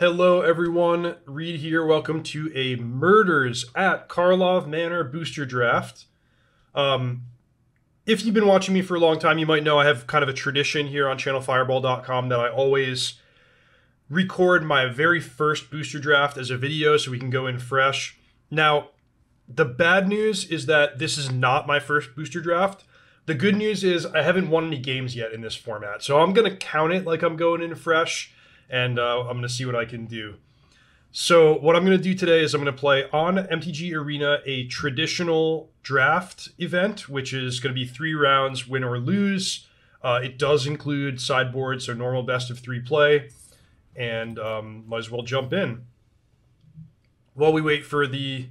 Hello, everyone. Reid here. Welcome to a Murders at Karlov Manor booster draft. Um, if you've been watching me for a long time, you might know I have kind of a tradition here on channelfireball.com that I always record my very first booster draft as a video so we can go in fresh. Now, the bad news is that this is not my first booster draft. The good news is I haven't won any games yet in this format, so I'm going to count it like I'm going in fresh and uh, I'm going to see what I can do. So what I'm going to do today is I'm going to play on MTG Arena a traditional draft event, which is going to be three rounds, win or lose. Uh, it does include sideboard, so normal best of three play, and um, might as well jump in. While we wait for the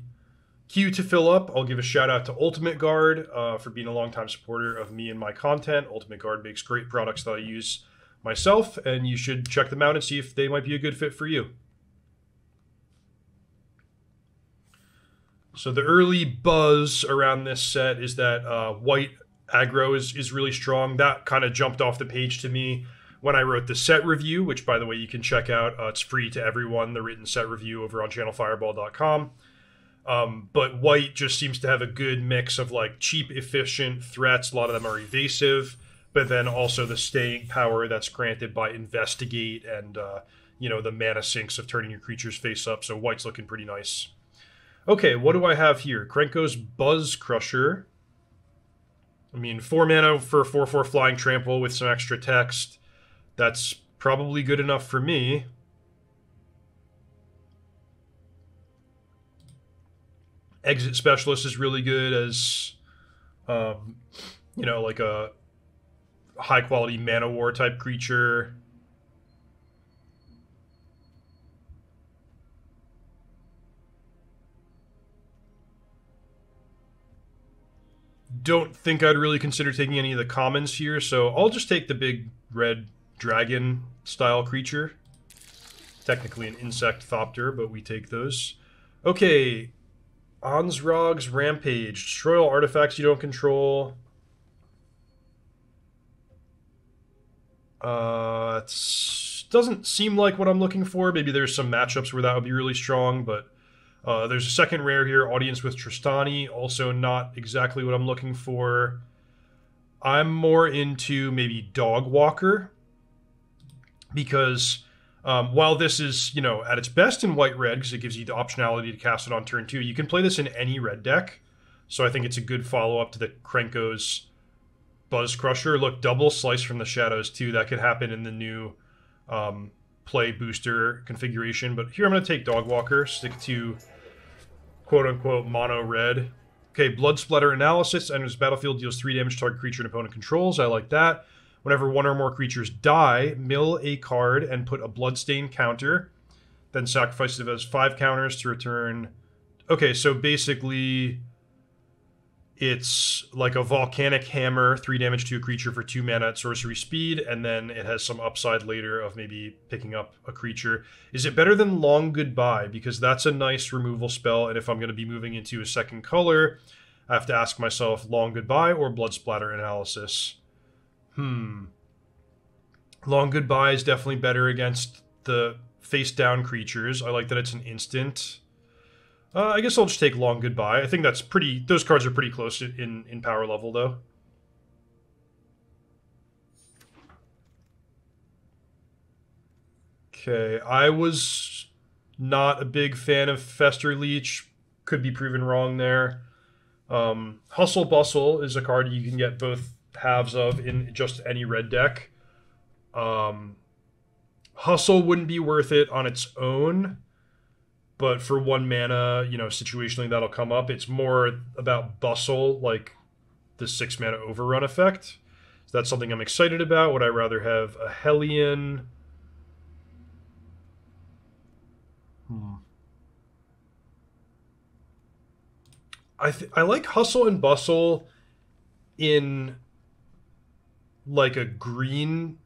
queue to fill up, I'll give a shout out to Ultimate Guard uh, for being a longtime supporter of me and my content. Ultimate Guard makes great products that I use myself, and you should check them out and see if they might be a good fit for you. So the early buzz around this set is that uh, white aggro is, is really strong. That kind of jumped off the page to me when I wrote the set review, which by the way you can check out. Uh, it's free to everyone, the written set review over on channelfireball.com. Um, but white just seems to have a good mix of like cheap, efficient threats. A lot of them are evasive but then also the staying power that's granted by investigate and uh, you know the mana sinks of turning your creatures face up. So white's looking pretty nice. Okay, what do I have here? Krenko's Buzz Crusher. I mean, four mana for four four flying trample with some extra text. That's probably good enough for me. Exit Specialist is really good as, um, you know, like a high quality Man-o'-War type creature. Don't think I'd really consider taking any of the commons here, so I'll just take the big red dragon style creature. Technically an insect thopter, but we take those. Okay, Anzrag's Rampage. Destroy all artifacts you don't control. Uh, it doesn't seem like what I'm looking for. Maybe there's some matchups where that would be really strong, but uh, there's a second rare here, Audience with Trostani. Also, not exactly what I'm looking for. I'm more into maybe Dog Walker because um, while this is, you know, at its best in white red because it gives you the optionality to cast it on turn two, you can play this in any red deck. So I think it's a good follow up to the Krenko's Buzz Crusher. Look, double slice from the shadows too. That could happen in the new um, play booster configuration. But here I'm going to take Dog Walker, stick to quote unquote mono red. Okay, Blood Splatter Analysis. Enters battlefield, deals 3 damage to target creature and opponent controls. I like that. Whenever one or more creatures die, mill a card and put a Bloodstain counter. Then sacrifice it as 5 counters to return. Okay, so basically it's like a volcanic hammer, three damage to a creature for two mana at sorcery speed, and then it has some upside later of maybe picking up a creature. Is it better than Long Goodbye? Because that's a nice removal spell, and if I'm going to be moving into a second color, I have to ask myself Long Goodbye or Blood Splatter Analysis. Hmm. Long Goodbye is definitely better against the face down creatures. I like that it's an instant. Uh, I guess I'll just take Long Goodbye. I think that's pretty... Those cards are pretty close in, in power level, though. Okay, I was not a big fan of Fester Leech. Could be proven wrong there. Um, Hustle Bustle is a card you can get both halves of in just any red deck. Um, Hustle wouldn't be worth it on its own but for one mana, you know, situationally that'll come up. It's more about bustle, like the six mana overrun effect. So that's something I'm excited about. Would I rather have a Hellion? Hmm. I I like hustle and bustle in like a green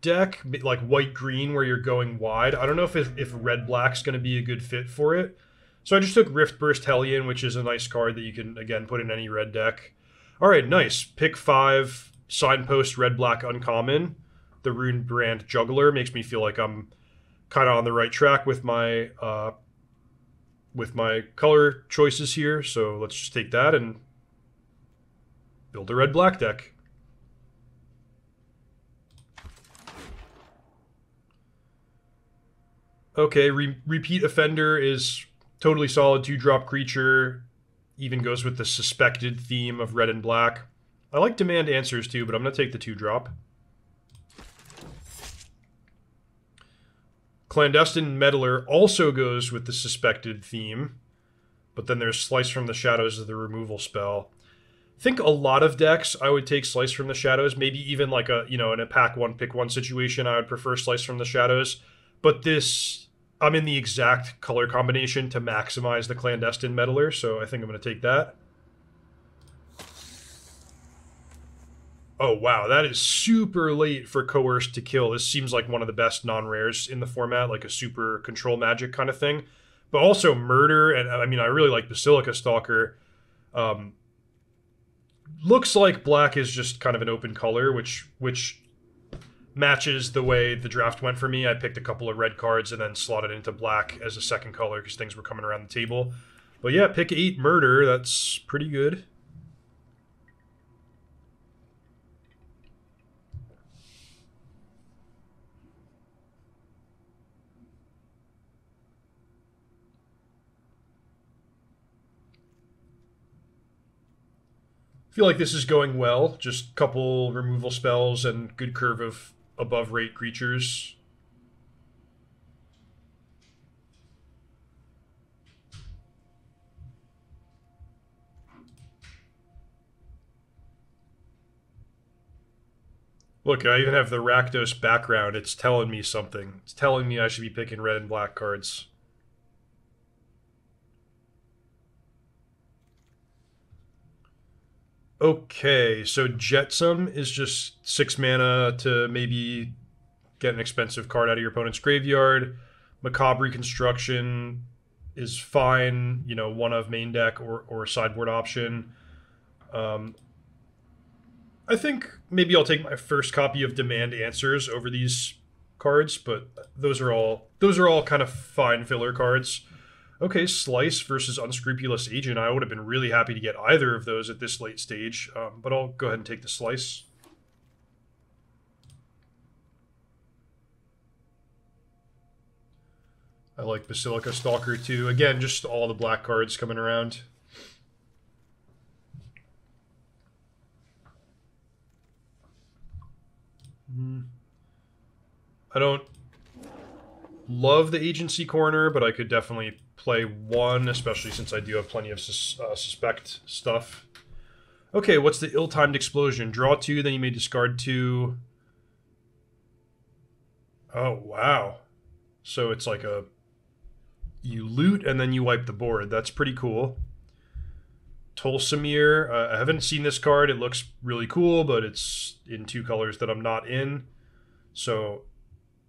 deck, like white green, where you're going wide. I don't know if if red black's going to be a good fit for it. So I just took Rift Burst Hellion, which is a nice card that you can again put in any red deck. All right, nice. Pick five signpost red black uncommon. The Rune Brand Juggler makes me feel like I'm kind of on the right track with my uh, with my color choices here. So let's just take that and build a red black deck. Okay, re repeat offender is totally solid two drop creature. Even goes with the suspected theme of red and black. I like demand answers too, but I'm going to take the two drop. Clandestine Meddler also goes with the suspected theme, but then there's Slice from the Shadows as the removal spell. I think a lot of decks I would take Slice from the Shadows, maybe even like a, you know, in a pack one, pick one situation, I would prefer Slice from the Shadows. But this, I'm in the exact color combination to maximize the Clandestine Meddler, so I think I'm going to take that. Oh wow, that is super late for coerced to kill. This seems like one of the best non-rares in the format, like a super control magic kind of thing. But also murder, and I mean, I really like Basilica Stalker. Um, looks like black is just kind of an open color, which which matches the way the draft went for me. I picked a couple of red cards and then slotted into black as a second color because things were coming around the table. But yeah, pick eight murder. That's pretty good. feel like this is going well. Just couple removal spells and good curve of above rate creatures. Look, I even have the Rakdos background. It's telling me something. It's telling me I should be picking red and black cards. Okay, so Jetsam is just six mana to maybe get an expensive card out of your opponent's graveyard. Macabre Reconstruction is fine, you know, one of main deck or, or sideboard option. Um, I think maybe I'll take my first copy of Demand Answers over these cards, but those are all those are all kind of fine filler cards. Okay, Slice versus Unscrupulous Agent. I would have been really happy to get either of those at this late stage, um, but I'll go ahead and take the Slice. I like Basilica Stalker too. Again, just all the black cards coming around. Hmm. I don't love the agency coroner, but I could definitely play one, especially since I do have plenty of sus uh, suspect stuff. Okay, what's the ill-timed explosion? Draw two, then you may discard two. Oh, wow. So it's like a... You loot and then you wipe the board. That's pretty cool. Tolsimir. Uh, I haven't seen this card. It looks really cool, but it's in two colors that I'm not in. So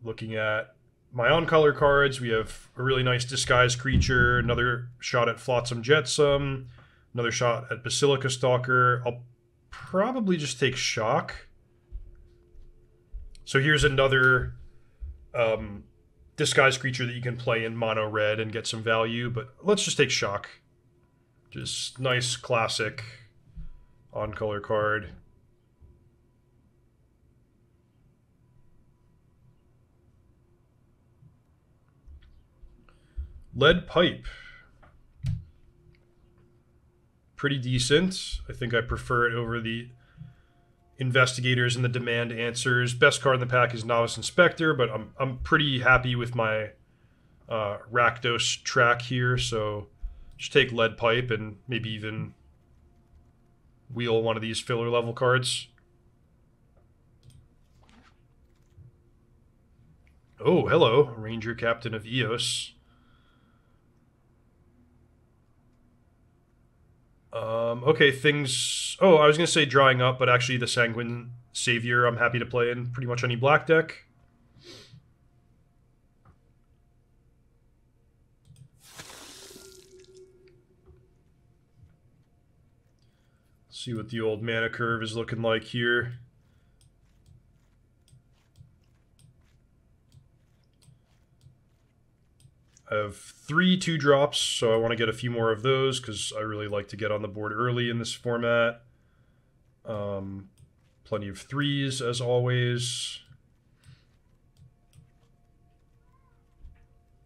looking at my on color cards, we have a really nice disguise creature, another shot at Flotsam Jetsam, another shot at Basilica Stalker. I'll probably just take Shock. So here's another um, disguise creature that you can play in mono red and get some value, but let's just take Shock. Just nice classic on color card. Lead pipe. Pretty decent. I think I prefer it over the investigators and the demand answers. Best card in the pack is Novice Inspector, but I'm, I'm pretty happy with my uh, Rakdos track here, so just take lead pipe and maybe even wheel one of these filler level cards. Oh, hello, Ranger Captain of Eos. Um, okay, things. Oh, I was gonna say drawing up, but actually the Sanguine Savior, I'm happy to play in pretty much any black deck. See what the old mana curve is looking like here. I have three two drops, so I want to get a few more of those because I really like to get on the board early in this format. Um, plenty of threes as always.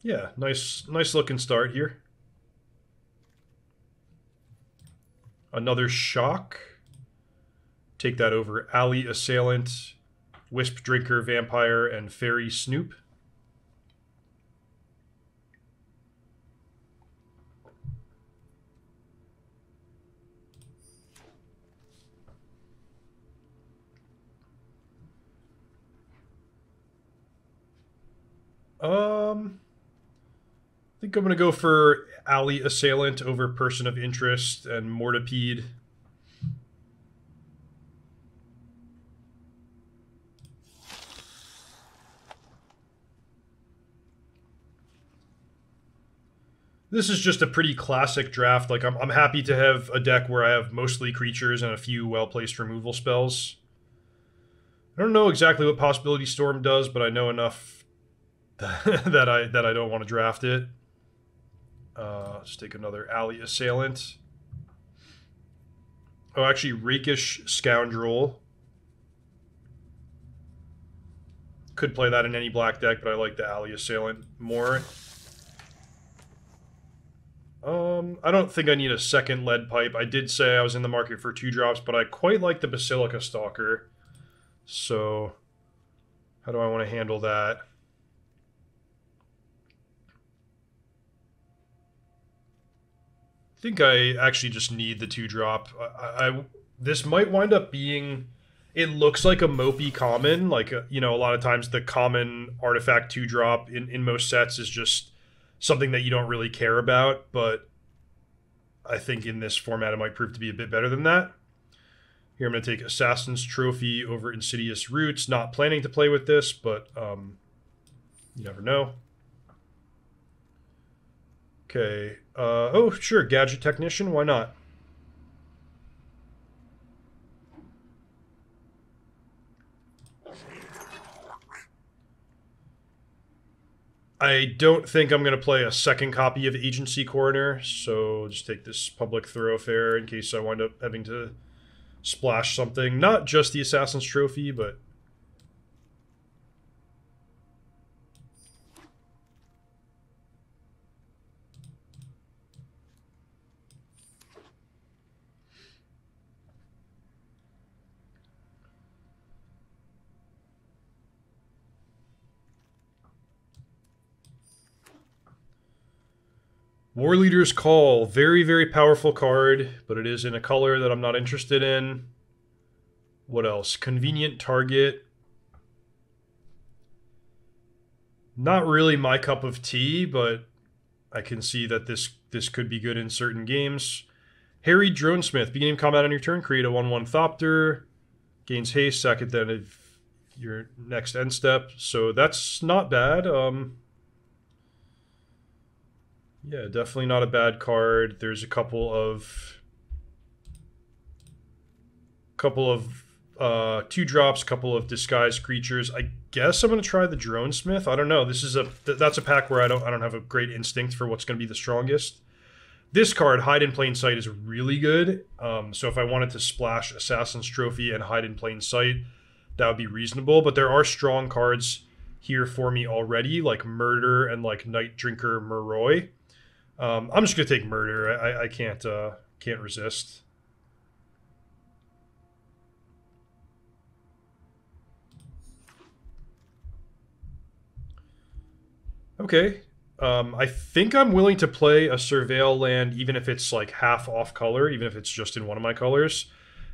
Yeah, nice, nice looking start here. Another shock. Take that over Alley Assailant, Wisp Drinker Vampire, and Fairy Snoop. Um, I think I'm gonna go for Alley Assailant over Person of Interest and Mortipede. This is just a pretty classic draft. Like I'm, I'm happy to have a deck where I have mostly creatures and a few well-placed removal spells. I don't know exactly what Possibility Storm does, but I know enough that I that I don't want to draft it. Uh, let's take another alley assailant. Oh, actually, rakish scoundrel. Could play that in any black deck, but I like the alley assailant more. Um, I don't think I need a second lead pipe. I did say I was in the market for two drops, but I quite like the Basilica Stalker. So, how do I want to handle that? Think I actually just need the two drop. I, I this might wind up being. It looks like a mopey common. Like uh, you know, a lot of times the common artifact two drop in in most sets is just something that you don't really care about. But I think in this format, it might prove to be a bit better than that. Here I'm going to take Assassin's Trophy over Insidious Roots. Not planning to play with this, but um, you never know. Okay. Uh, oh, sure. Gadget Technician. Why not? I don't think I'm going to play a second copy of Agency Coroner, so just take this public thoroughfare in case I wind up having to splash something. Not just the Assassin's Trophy, but War Leader's Call, very, very powerful card, but it is in a color that I'm not interested in. What else? Convenient Target. Not really my cup of tea, but I can see that this this could be good in certain games. Harried Dronesmith, beginning combat on your turn, create a 1-1 Thopter. Gains haste, it then of your next end step. So that's not bad. Um, yeah, definitely not a bad card. There's a couple of couple of uh, two drops, couple of disguised creatures. I guess I'm gonna try the drone smith. I don't know. This is a th that's a pack where I don't I don't have a great instinct for what's gonna be the strongest. This card, Hide in Plain Sight, is really good. Um, so if I wanted to splash Assassin's Trophy and Hide in Plain Sight, that would be reasonable. But there are strong cards here for me already, like Murder and like Night Drinker Moroi. Um, I'm just gonna take murder. I, I can't uh, can't resist. Okay. Um, I think I'm willing to play a Surveil land even if it's like half off color, even if it's just in one of my colors.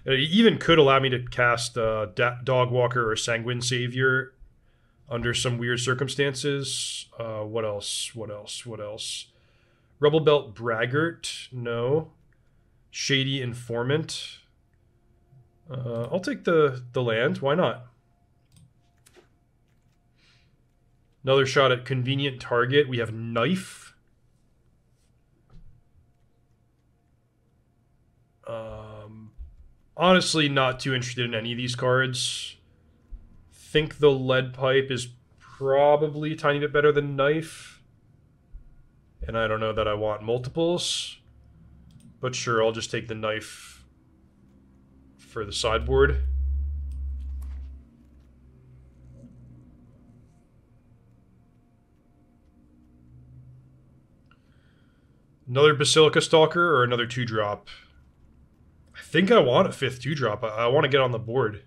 It even could allow me to cast uh, Dog Walker or Sanguine Savior under some weird circumstances. Uh, what else? What else? What else? Rubblebelt Braggart, no. Shady Informant. Uh, I'll take the, the land. Why not? Another shot at Convenient Target. We have Knife. Um, honestly, not too interested in any of these cards. Think the Lead Pipe is probably a tiny bit better than Knife. And I don't know that I want multiples. But sure, I'll just take the knife for the sideboard. Another Basilica Stalker or another two drop? I think I want a fifth two drop. I, I want to get on the board.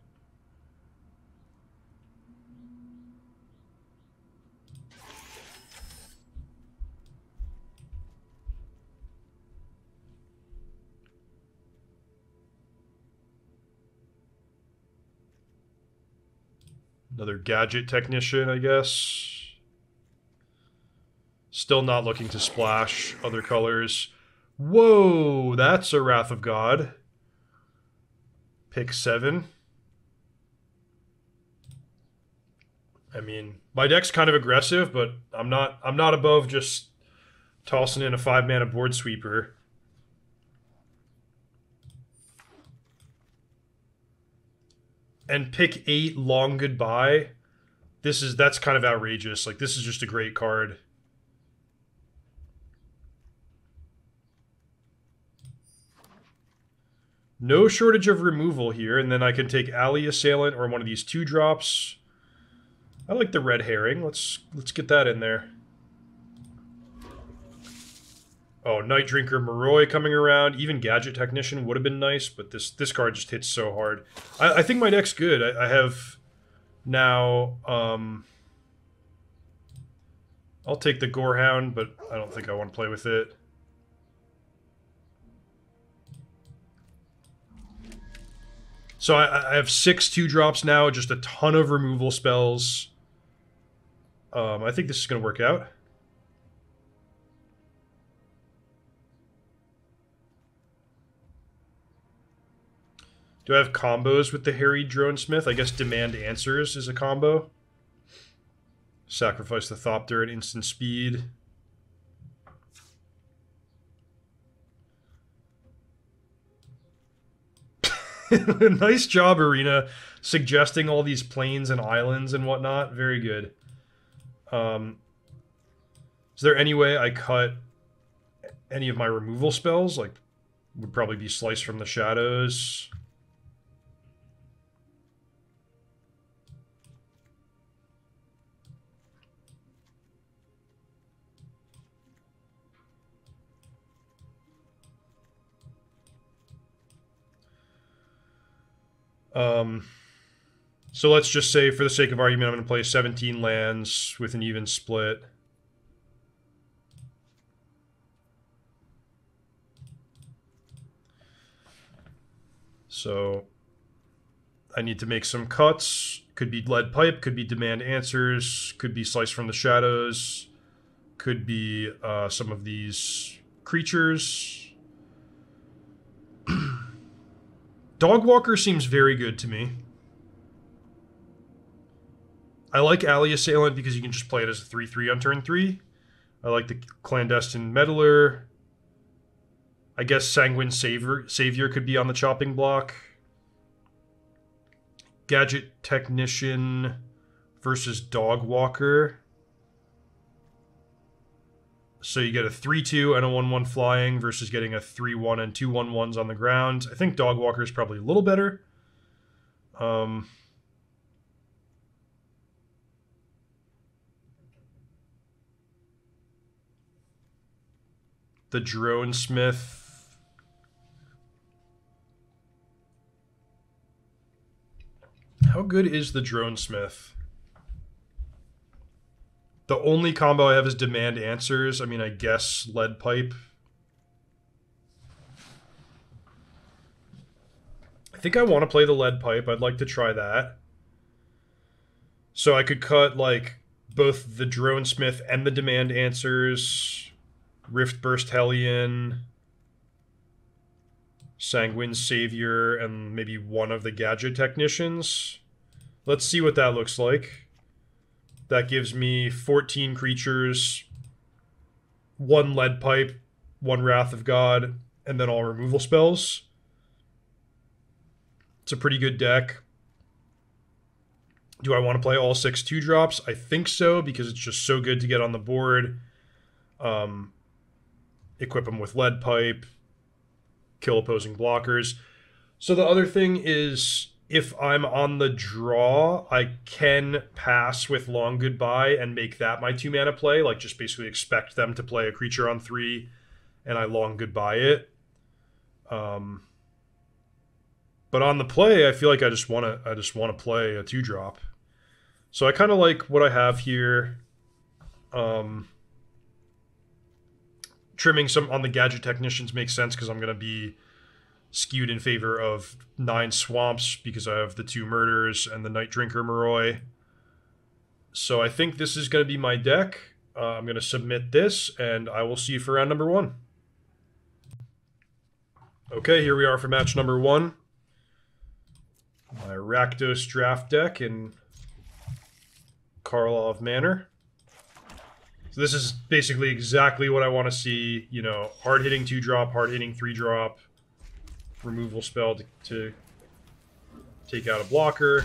Another gadget technician, I guess. Still not looking to splash other colors. Whoa, that's a Wrath of God. Pick seven. I mean, my deck's kind of aggressive, but I'm not I'm not above just tossing in a five mana board sweeper. And pick eight long goodbye. This is that's kind of outrageous. Like this is just a great card. No shortage of removal here, and then I can take Alley Assailant or one of these two drops. I like the red herring. Let's let's get that in there. Oh, Night Drinker Moroi coming around. Even Gadget Technician would have been nice, but this this card just hits so hard. I, I think my deck's good. I, I have now. Um, I'll take the Gorehound, but I don't think I want to play with it. So I, I have six two drops now, just a ton of removal spells. Um, I think this is going to work out. Do I have combos with the Harried Dronesmith? I guess Demand Answers is a combo. Sacrifice the Thopter at instant speed. nice job, Arena, suggesting all these plains and islands and whatnot. Very good. Um, is there any way I cut any of my removal spells? Like, would probably be Slice from the Shadows. Um, so let's just say, for the sake of argument, I'm going to play 17 lands with an even split. So I need to make some cuts. Could be lead pipe, could be demand answers, could be slice from the shadows, could be uh, some of these creatures. Dogwalker seems very good to me. I like Alley Assailant because you can just play it as a 3-3 on turn 3. I like the Clandestine Meddler. I guess Sanguine Savior, Savior could be on the chopping block. Gadget Technician versus Dogwalker. So you get a 3-2 and a 1-1 flying versus getting a 3-1 and two 1-1s on the ground. I think Dog Walker is probably a little better. Um, the Drone Smith. How good is the Drone Smith? The only combo I have is demand answers. I mean, I guess lead pipe. I think I want to play the lead pipe. I'd like to try that. So I could cut like both the drone smith and the demand answers, rift burst hellion, sanguine savior, and maybe one of the gadget technicians. Let's see what that looks like. That gives me 14 creatures, one lead pipe, one Wrath of God, and then all removal spells. It's a pretty good deck. Do I want to play all six two drops? I think so because it's just so good to get on the board. Um, equip them with lead pipe, kill opposing blockers. So the other thing is if I'm on the draw, I can pass with long goodbye and make that my two mana play. Like just basically expect them to play a creature on three, and I long goodbye it. Um, but on the play, I feel like I just want to I just want to play a two drop. So I kind of like what I have here. Um, trimming some on the gadget technicians makes sense because I'm going to be skewed in favor of nine swamps because I have the two murders and the night drinker Moroi. So I think this is going to be my deck. Uh, I'm going to submit this and I will see you for round number one. Okay, here we are for match number one. My Rakdos draft deck in Karlov Manor. So this is basically exactly what I want to see. You know, hard hitting two drop, hard hitting three drop, removal spell to, to take out a blocker.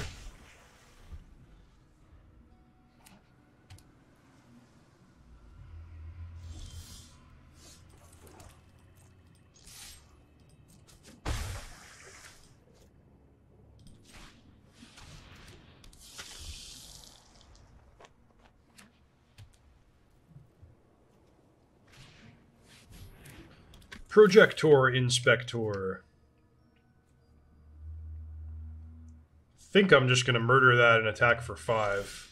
Projector Inspector. Think I'm just going to murder that and attack for five.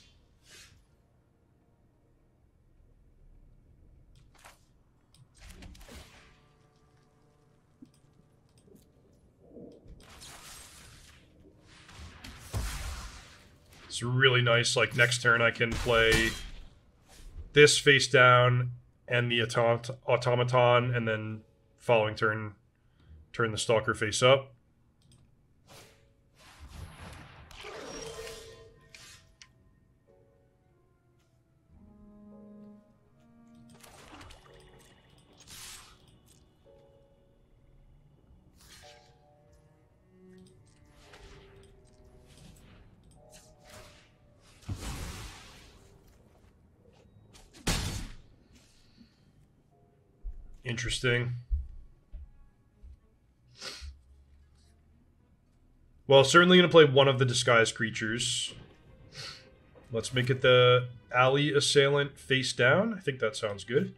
It's really nice. Like next turn, I can play this face down and the autom automaton, and then following turn, turn the stalker face up. Interesting. Well, certainly going to play one of the disguised creatures. Let's make it the alley assailant face down. I think that sounds good.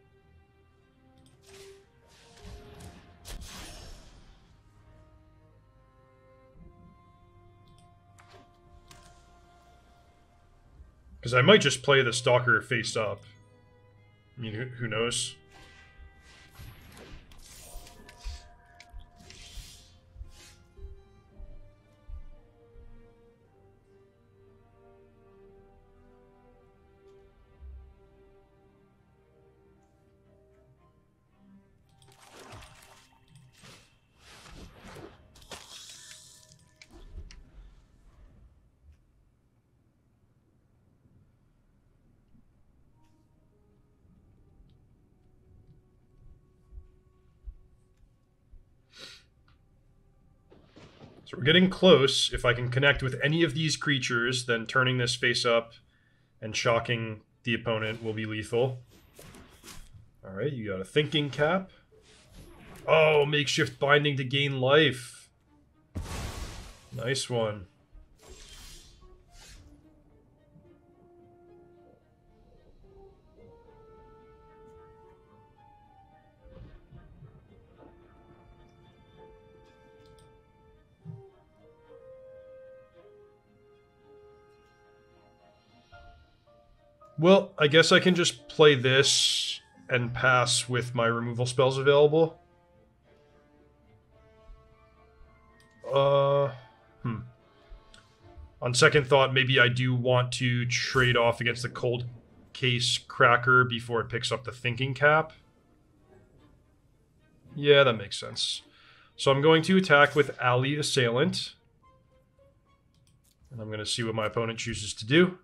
Because I might just play the Stalker face up. I mean, who knows? Getting close. If I can connect with any of these creatures, then turning this face up and shocking the opponent will be lethal. Alright, you got a thinking cap. Oh, makeshift binding to gain life. Nice one. Well, I guess I can just play this and pass with my removal spells available. Uh, hmm. On second thought, maybe I do want to trade off against the cold case cracker before it picks up the thinking cap. Yeah, that makes sense. So I'm going to attack with Alley Assailant. And I'm going to see what my opponent chooses to do.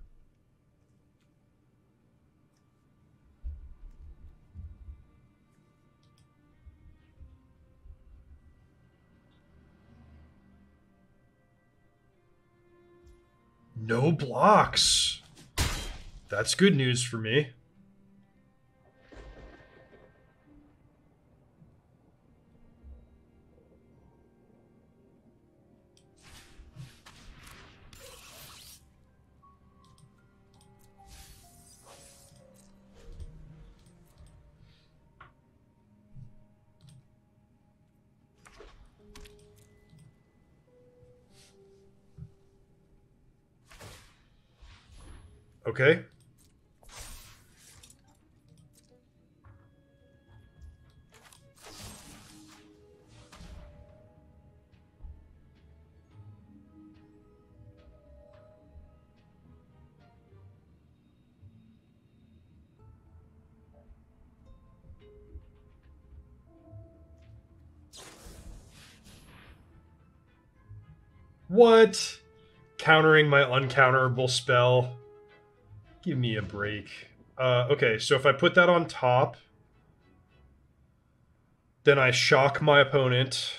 No blocks. That's good news for me. Okay. What? Countering my uncounterable spell. Give me a break. Uh, okay, so if I put that on top, then I shock my opponent.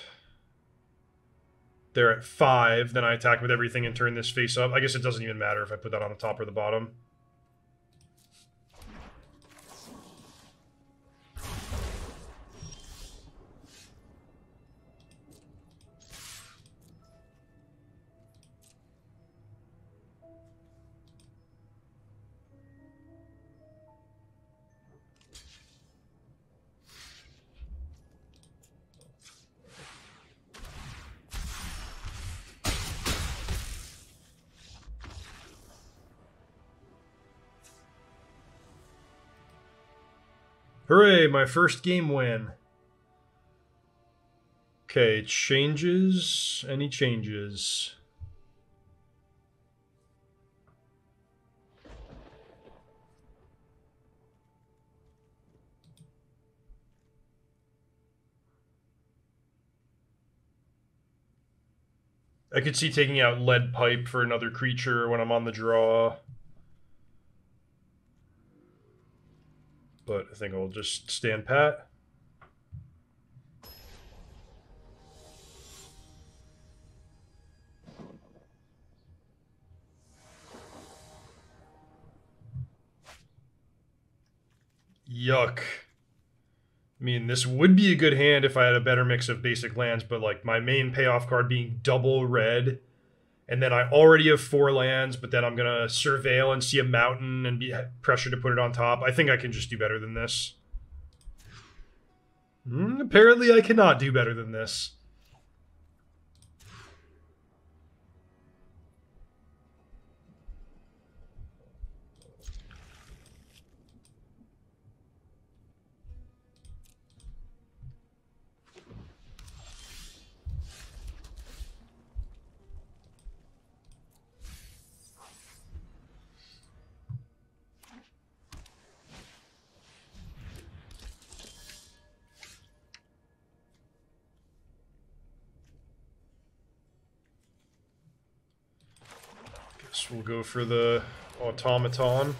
They're at five. Then I attack with everything and turn this face up. I guess it doesn't even matter if I put that on the top or the bottom. Hooray, my first game win. Okay, changes. Any changes? I could see taking out lead pipe for another creature when I'm on the draw. But I think I'll just stand pat. Yuck. I mean, this would be a good hand if I had a better mix of basic lands, but like my main payoff card being double red and then I already have four lands, but then I'm gonna surveil and see a mountain and be pressured to put it on top. I think I can just do better than this. Mm, apparently, I cannot do better than this. Go for the automaton.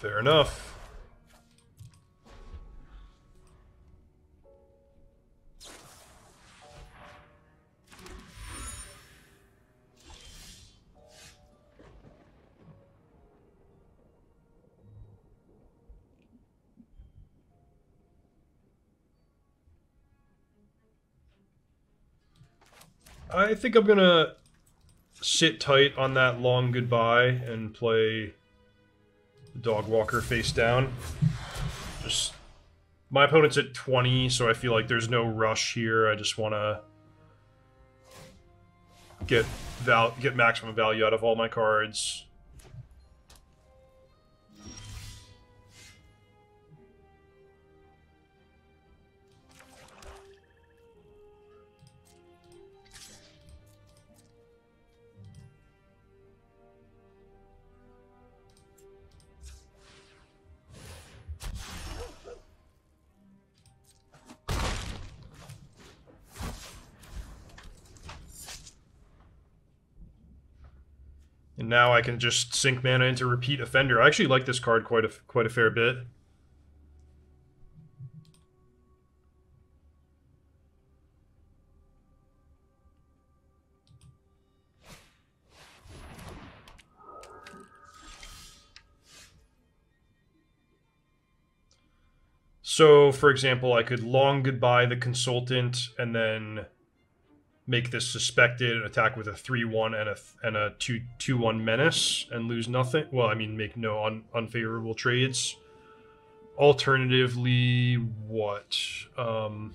Fair enough. I think I'm gonna sit tight on that long goodbye and play dog walker face down. Just my opponent's at 20, so I feel like there's no rush here. I just want to get val get maximum value out of all my cards. And now I can just sink mana into Repeat Offender. I actually like this card quite a, quite a fair bit. So, for example, I could long goodbye the consultant and then make this suspected and attack with a 3-1 and a and a 2 2-1 menace and lose nothing. Well, I mean make no un, unfavorable trades. Alternatively, what? Um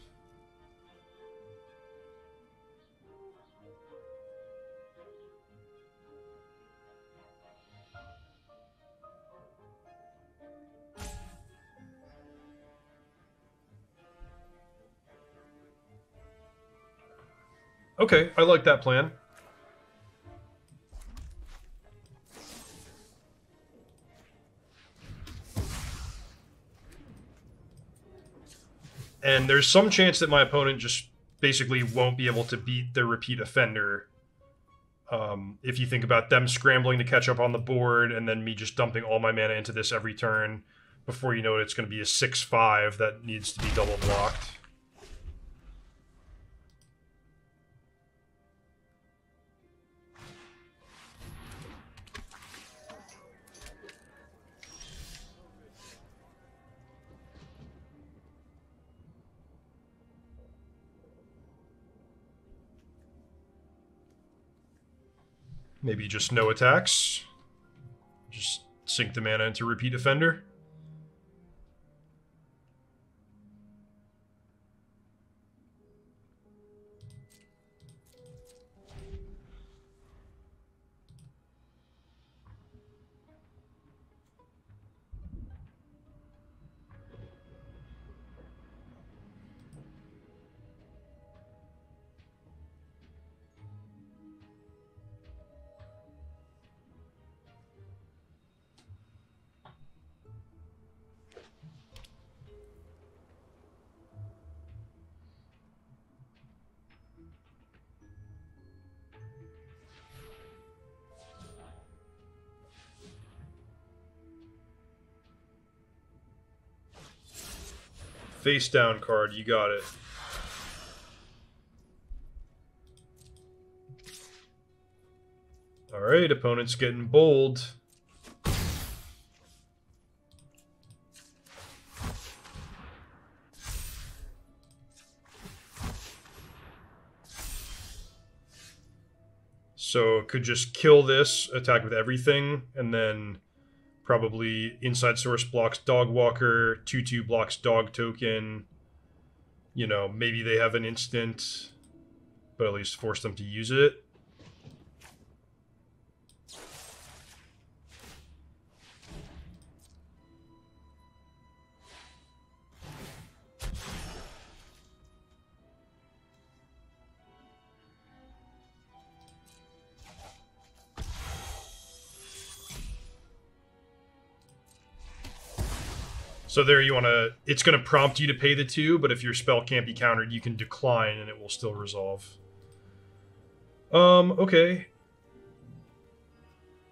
Okay, I like that plan. And there's some chance that my opponent just basically won't be able to beat the repeat offender. Um, if you think about them scrambling to catch up on the board and then me just dumping all my mana into this every turn, before you know it, it's going to be a 6-5 that needs to be double blocked. Maybe just no attacks. Just sink the mana into repeat offender. Face down card, you got it. Alright, opponent's getting bold. So could just kill this, attack with everything, and then probably inside source blocks dog walker 2-2 blocks dog token. You know maybe they have an instant but at least force them to use it So there you want to, it's going to prompt you to pay the two, but if your spell can't be countered, you can decline and it will still resolve. Um, okay.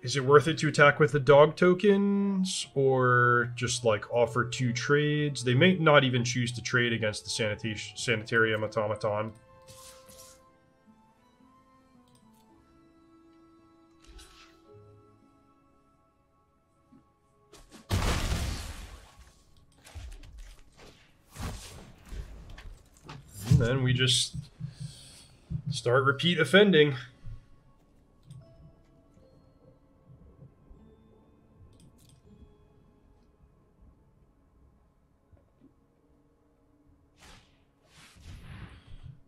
Is it worth it to attack with the dog tokens or just like offer two trades? They may not even choose to trade against the sanitation, sanitarium automaton. Just start repeat offending.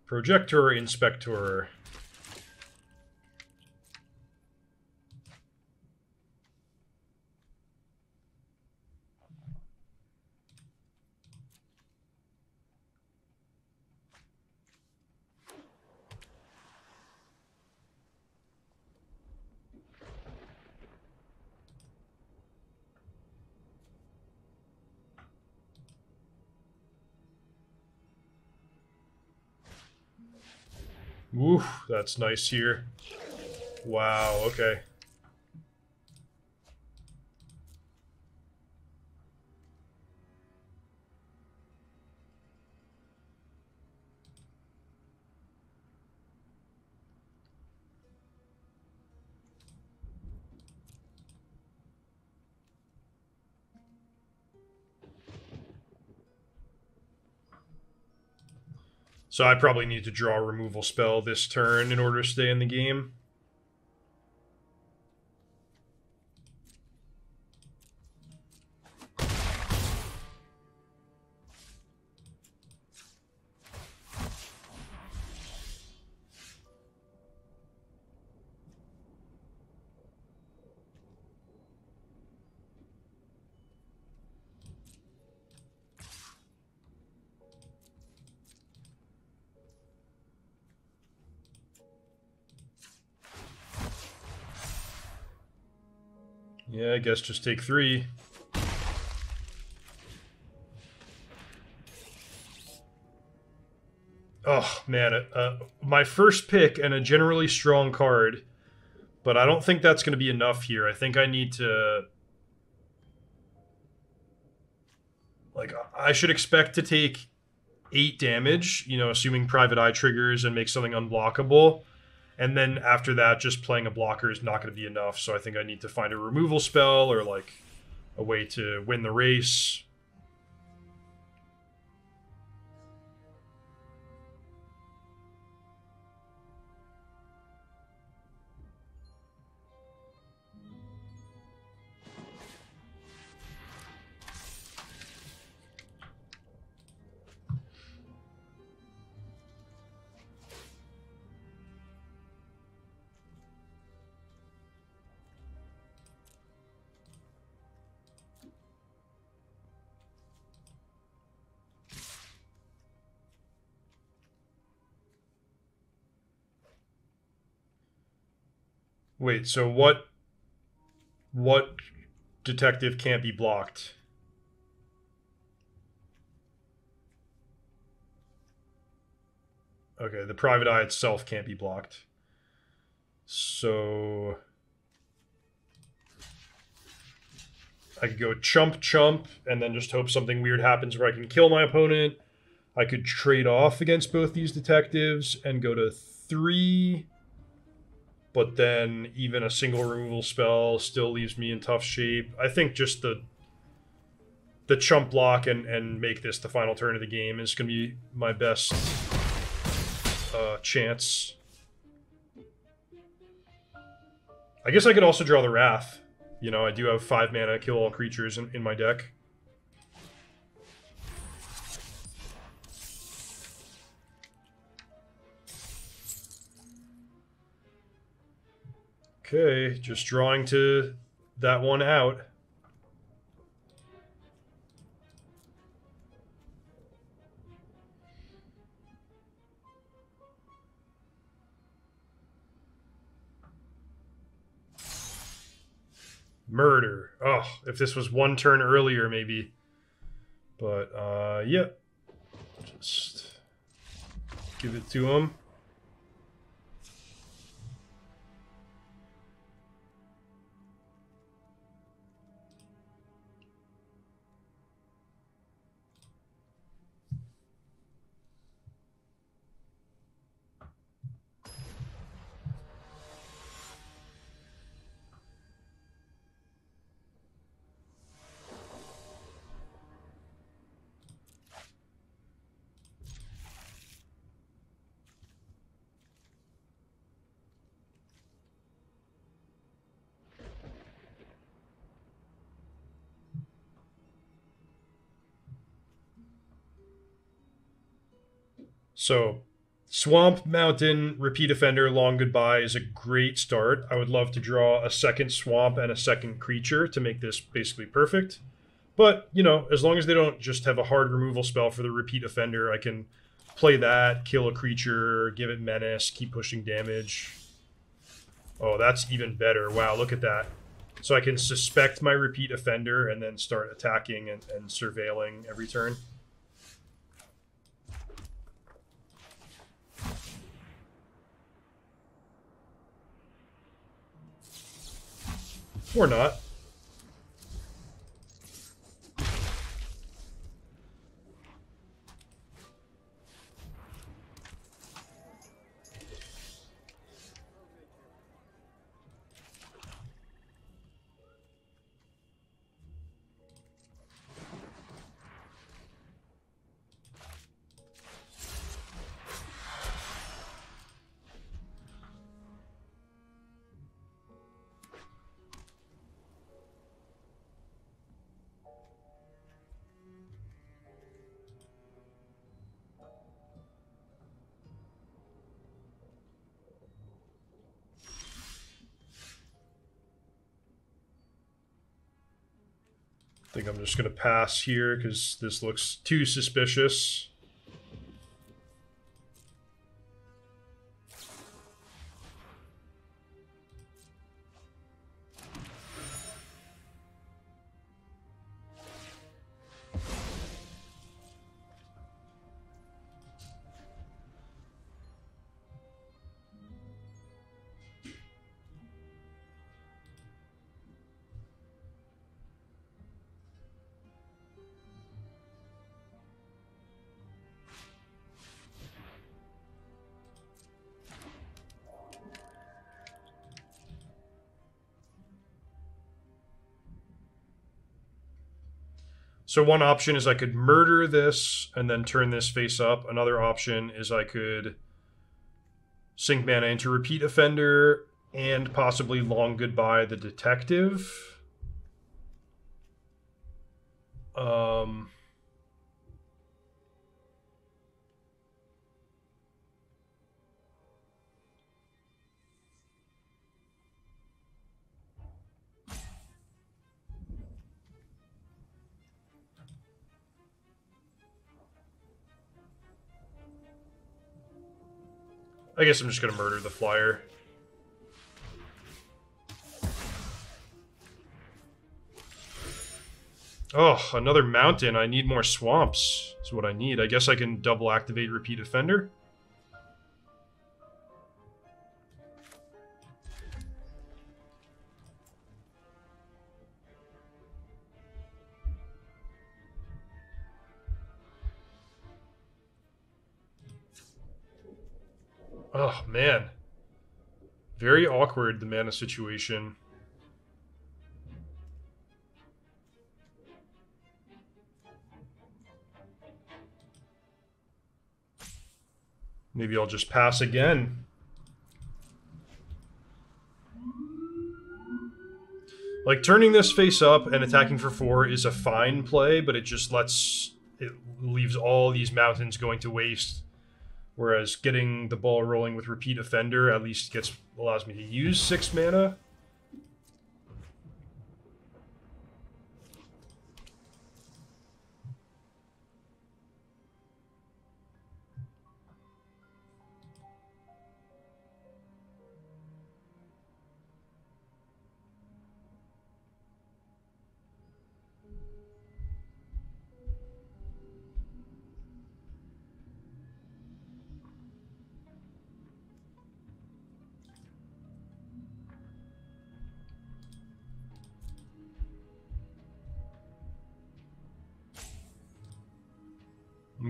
Projector Inspector. That's nice here. Wow, okay. So I probably need to draw a removal spell this turn in order to stay in the game. Yeah, I guess just take three. Oh, man. Uh, my first pick and a generally strong card, but I don't think that's going to be enough here. I think I need to... Like, I should expect to take eight damage, you know, assuming Private Eye triggers and makes something unblockable. And then after that, just playing a blocker is not going to be enough. So I think I need to find a removal spell or like a way to win the race. Wait, so what what detective can't be blocked? Okay, the private eye itself can't be blocked. So I could go chump chump and then just hope something weird happens where I can kill my opponent. I could trade off against both these detectives and go to three but then even a single removal spell still leaves me in tough shape. I think just the the chump block and and make this the final turn of the game is going to be my best uh, chance. I guess I could also draw the Wrath. You know, I do have five mana, kill all creatures in, in my deck. Okay, just drawing to that one out. Murder. Oh, if this was one turn earlier, maybe. But, uh, yeah. Just give it to him. So, Swamp Mountain, Repeat Offender, Long Goodbye is a great start. I would love to draw a second Swamp and a second creature to make this basically perfect. But, you know, as long as they don't just have a hard removal spell for the Repeat Offender, I can play that, kill a creature, give it Menace, keep pushing damage. Oh, that's even better. Wow, look at that. So I can suspect my Repeat Offender and then start attacking and, and surveilling every turn. Or not. I'm just going to pass here because this looks too suspicious. So one option is I could murder this and then turn this face up. Another option is I could sink mana into repeat offender and possibly long goodbye the detective. Um I guess I'm just gonna murder the flyer. Oh, another mountain. I need more swamps. Is what I need. I guess I can double activate repeat offender. Oh, man. Very awkward, the mana situation. Maybe I'll just pass again. Like, turning this face up and attacking for four is a fine play, but it just lets... It leaves all these mountains going to waste Whereas getting the ball rolling with repeat offender at least gets allows me to use six mana.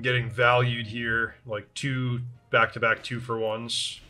Getting valued here, like two back-to-back two for ones.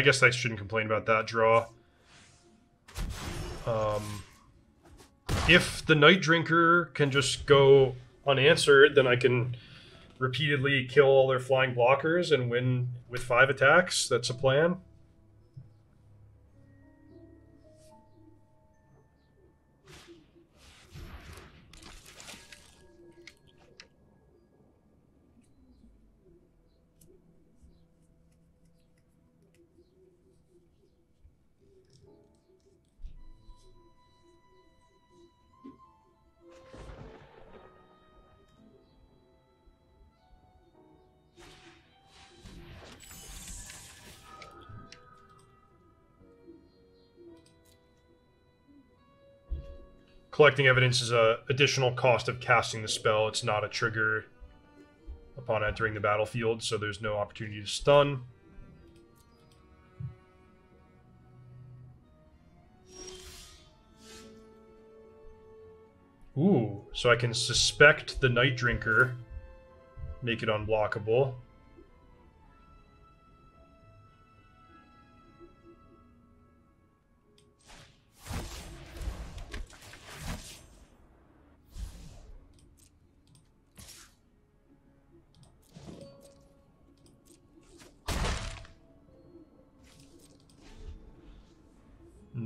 I guess I shouldn't complain about that draw. Um, if the Night Drinker can just go unanswered, then I can repeatedly kill all their flying blockers and win with five attacks. That's a plan. Collecting evidence is a additional cost of casting the spell. It's not a trigger upon entering the battlefield, so there's no opportunity to stun. Ooh, so I can suspect the Night Drinker, make it unblockable.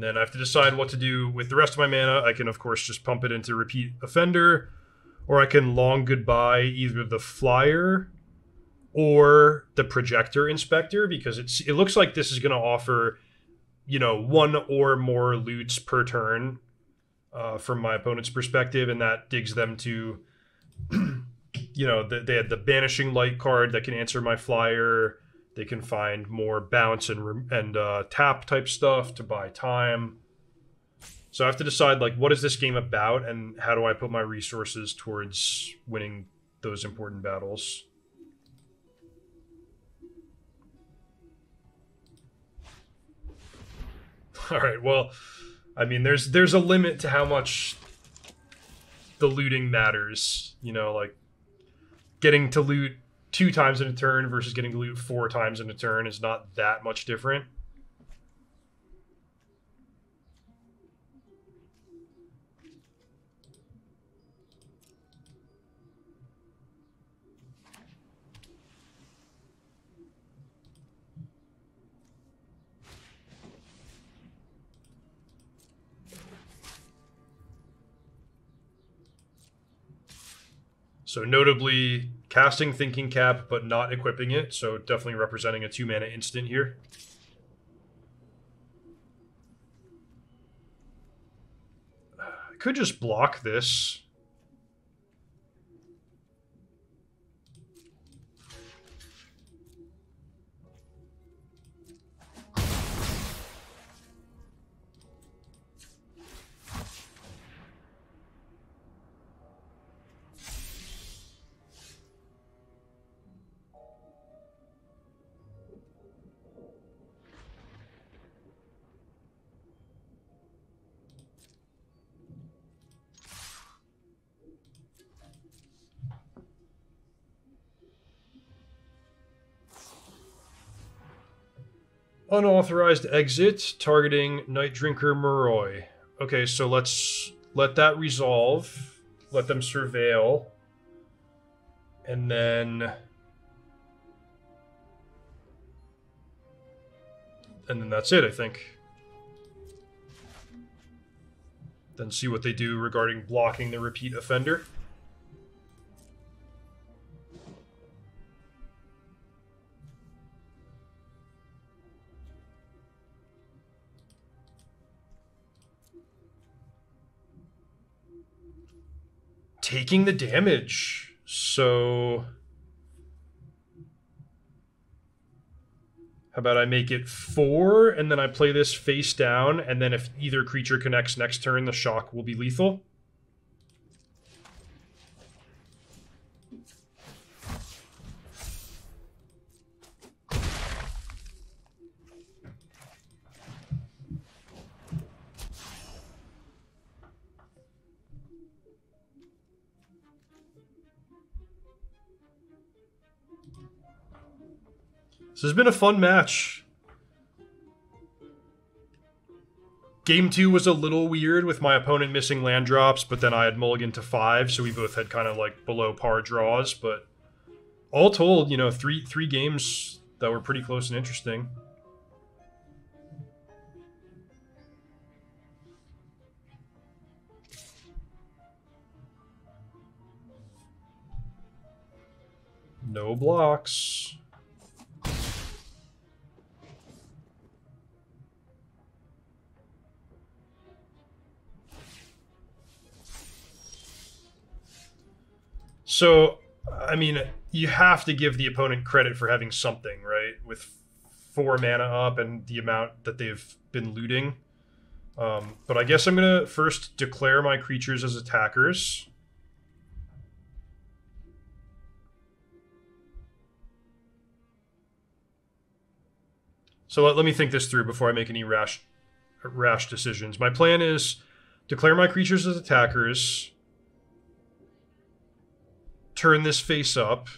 Then I have to decide what to do with the rest of my mana. I can, of course, just pump it into Repeat Offender, or I can long goodbye either the Flyer or the Projector Inspector, because it's it looks like this is going to offer, you know, one or more loots per turn uh, from my opponent's perspective, and that digs them to, you know, the, they had the Banishing Light card that can answer my Flyer they can find more bounce and and uh, tap type stuff to buy time. So I have to decide like what is this game about and how do I put my resources towards winning those important battles. All right. Well, I mean, there's there's a limit to how much the looting matters. You know, like getting to loot two times in a turn versus getting loot four times in a turn is not that much different. So notably, casting Thinking Cap, but not equipping it. So definitely representing a two mana instant here. I could just block this. Unauthorized exit targeting Night Drinker Moroi. Okay, so let's let that resolve. Let them surveil. And then... And then that's it, I think. Then see what they do regarding blocking the repeat offender. Taking the damage. So how about I make it four and then I play this face down and then if either creature connects next turn, the shock will be lethal. This has been a fun match. Game two was a little weird with my opponent missing land drops, but then I had mulligan to five, so we both had kind of like below par draws. But all told, you know, three three games that were pretty close and interesting. No blocks. So, I mean, you have to give the opponent credit for having something, right? With four mana up and the amount that they've been looting. Um, but I guess I'm going to first declare my creatures as attackers. So let, let me think this through before I make any rash rash decisions. My plan is declare my creatures as attackers, turn this face up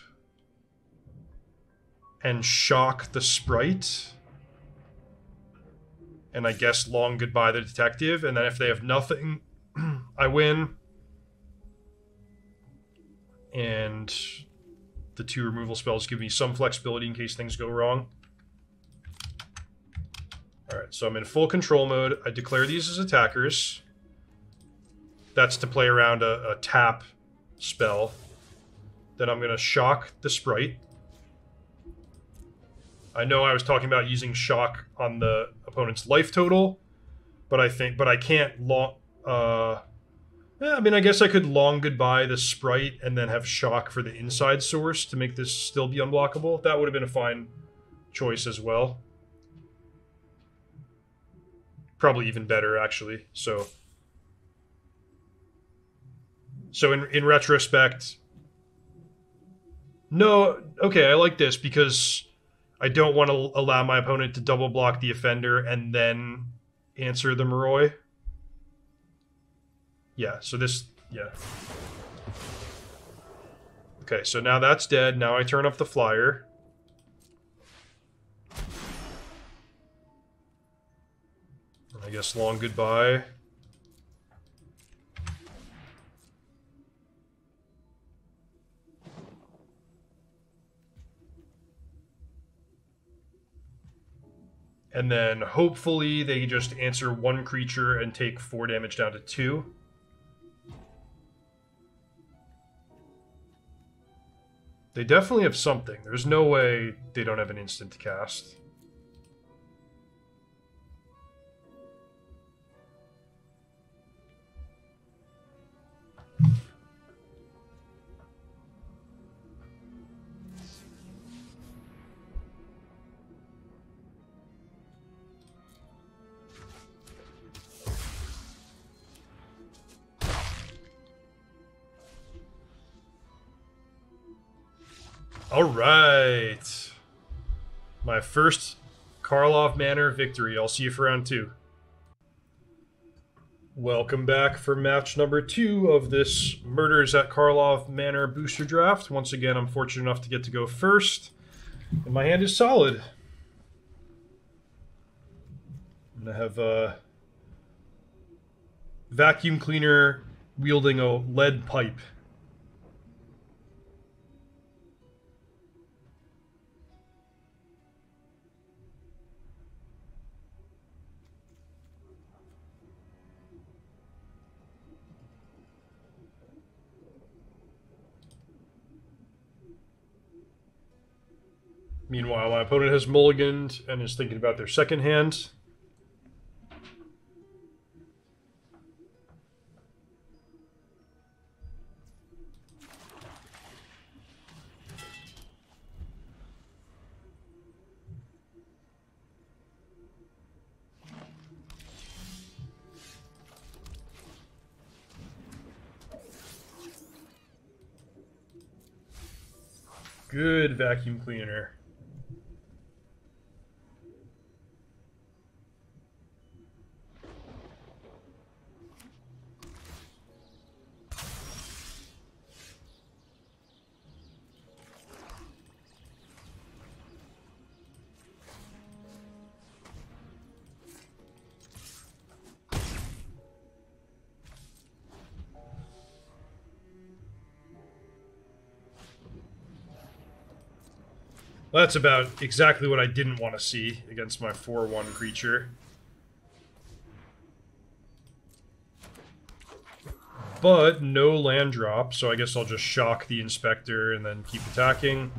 and shock the sprite. And I guess long goodbye the detective. And then if they have nothing, I win. And the two removal spells give me some flexibility in case things go wrong. Alright, so I'm in full control mode. I declare these as attackers. That's to play around a, a tap spell. Then I'm going to shock the sprite. I know I was talking about using shock on the opponent's life total, but I think, but I can't long. Uh, yeah, I mean, I guess I could long goodbye the sprite and then have shock for the inside source to make this still be unblockable. That would have been a fine choice as well. Probably even better, actually. So, so in in retrospect, no, okay, I like this because I don't want to allow my opponent to double block the offender and then answer the Moroi. Yeah, so this, yeah. Okay, so now that's dead. Now I turn up the flyer. I guess long goodbye. And then hopefully they just answer one creature and take four damage down to two. They definitely have something. There's no way they don't have an instant cast. All right. My first Karlov Manor victory. I'll see you for round two. Welcome back for match number two of this Murders at Karlov Manor booster draft. Once again, I'm fortunate enough to get to go first, and my hand is solid. I'm to have a vacuum cleaner wielding a lead pipe. Meanwhile, my opponent has mulliganed and is thinking about their second hand. Good vacuum cleaner. Well, that's about exactly what I didn't want to see against my 4-1 creature. But no land drop, so I guess I'll just shock the Inspector and then keep attacking.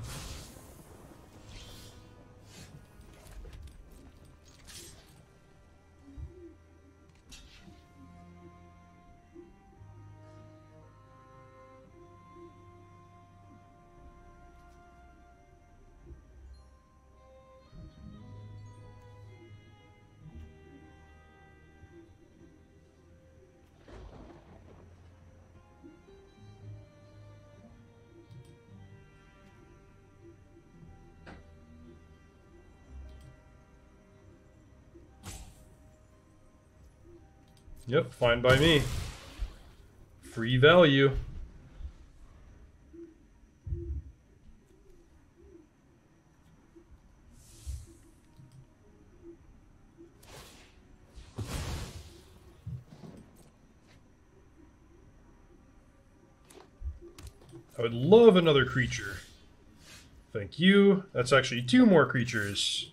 Yep, fine by me. Free value. I would love another creature. Thank you. That's actually two more creatures.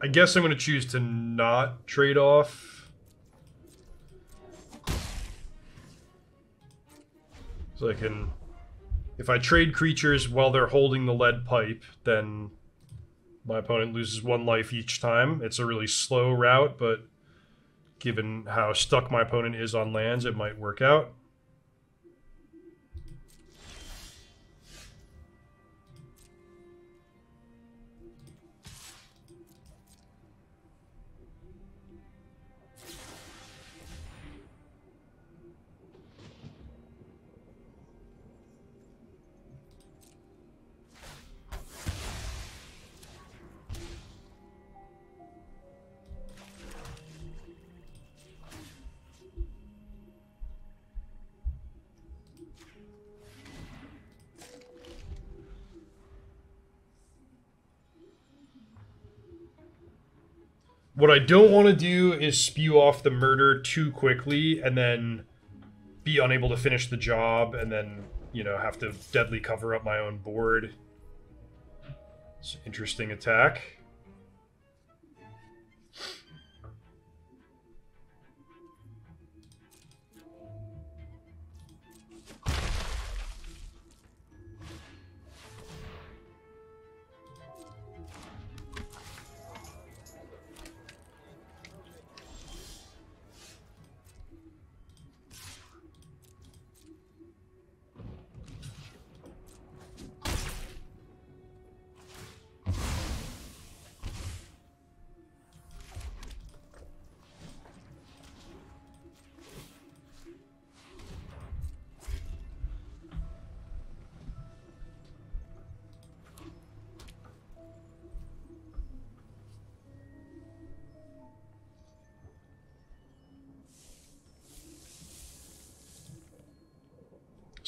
I guess I'm going to choose to not trade off. So I can... If I trade creatures while they're holding the lead pipe, then my opponent loses one life each time. It's a really slow route, but given how stuck my opponent is on lands, it might work out. I don't want to do is spew off the murder too quickly and then be unable to finish the job and then, you know, have to deadly cover up my own board. It's an interesting attack.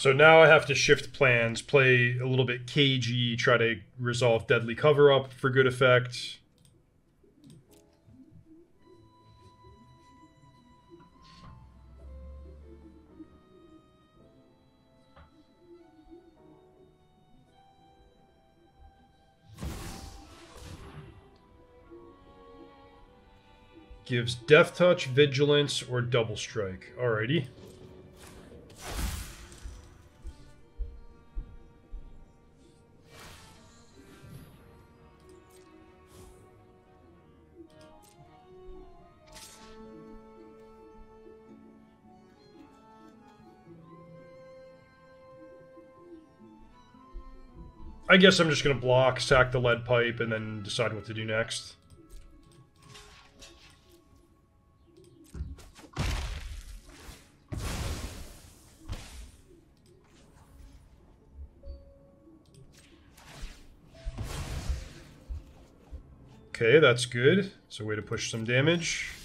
So now I have to shift plans, play a little bit cagey, try to resolve Deadly Cover Up for good effect. Gives Death Touch, Vigilance, or Double Strike. Alrighty. I guess I'm just to block, sack the lead pipe, and then decide what to do next. Okay, that's good. It's a way to push some damage.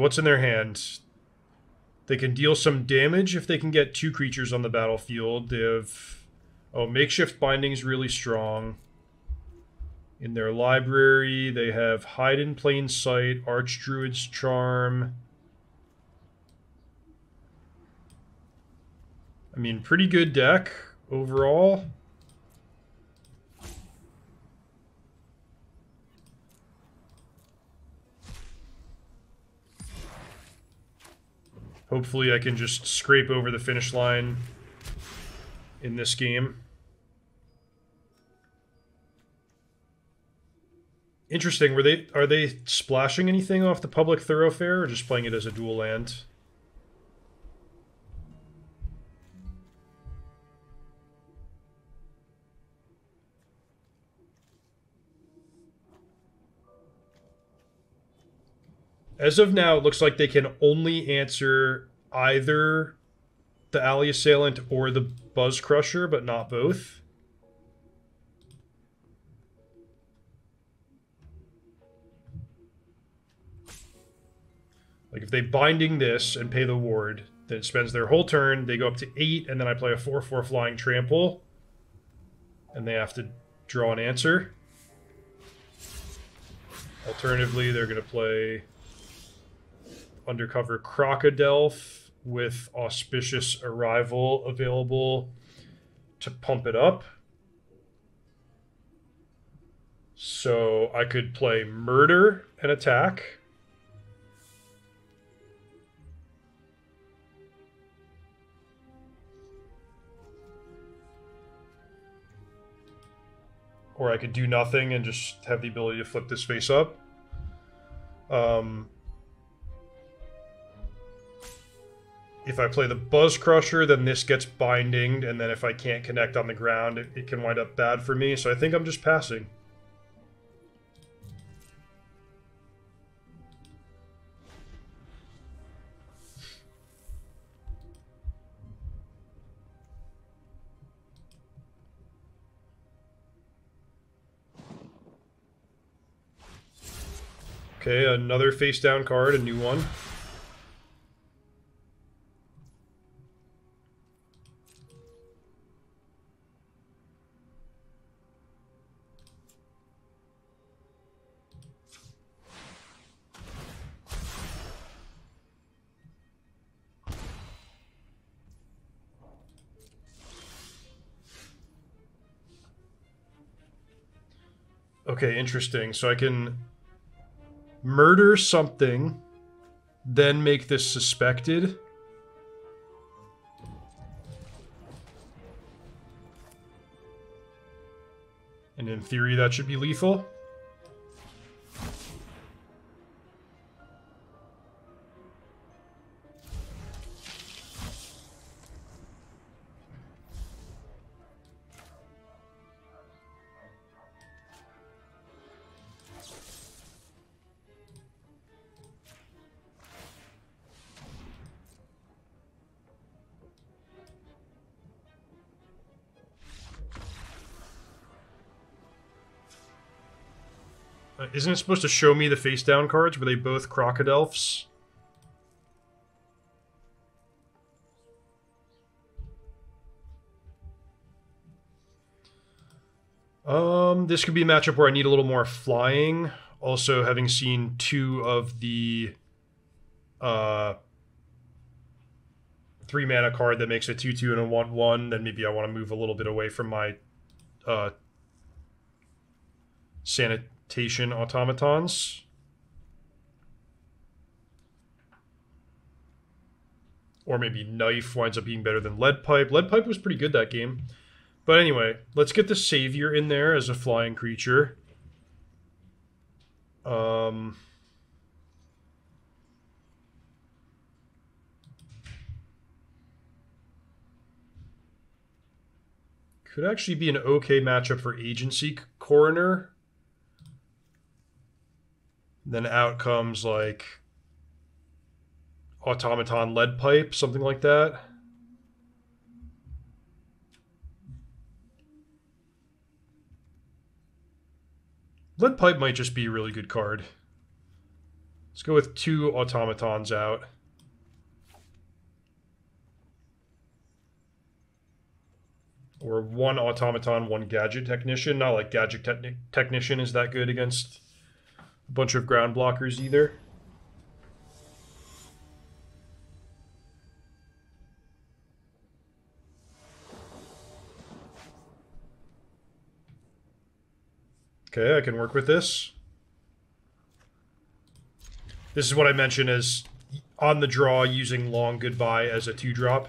What's in their hands? They can deal some damage if they can get two creatures on the battlefield. They have... Oh, Makeshift Binding's really strong. In their library, they have Hide in Plain Sight, Archdruid's Charm. I mean, pretty good deck overall. Hopefully I can just scrape over the finish line in this game. Interesting. Were they are they splashing anything off the public thoroughfare or just playing it as a dual land? As of now, it looks like they can only answer either the Alley Assailant or the Buzzcrusher, but not both. Like, if they binding this and pay the ward, Then it spends their whole turn. They go up to eight, and then I play a 4 4 flying trample. And they have to draw an answer. Alternatively, they're going to play Undercover Crocodelf with Auspicious Arrival available to pump it up. So I could play Murder and attack. Or I could do nothing and just have the ability to flip this face up. Um, if I play the Buzz Crusher, then this gets binding, and then if I can't connect on the ground, it, it can wind up bad for me. So I think I'm just passing. Okay, another face down card, a new one. Interesting. So I can murder something, then make this suspected. And in theory, that should be lethal. Isn't it supposed to show me the face down cards? Were they both crocodiles? Um, this could be a matchup where I need a little more flying. Also, having seen two of the uh, three mana card that makes a 2 2 and a 1 1, then maybe I want to move a little bit away from my uh, sanitation automatons. Or maybe knife winds up being better than lead pipe. Lead pipe was pretty good that game. But anyway, let's get the savior in there as a flying creature. Um, could actually be an okay matchup for agency coroner. Then out comes like automaton lead pipe, something like that. Lead pipe might just be a really good card. Let's go with two automatons out. Or one automaton, one gadget technician. Not like gadget te technician is that good against a bunch of ground blockers either. Okay, I can work with this. This is what I mentioned as on the draw using long goodbye as a two drop.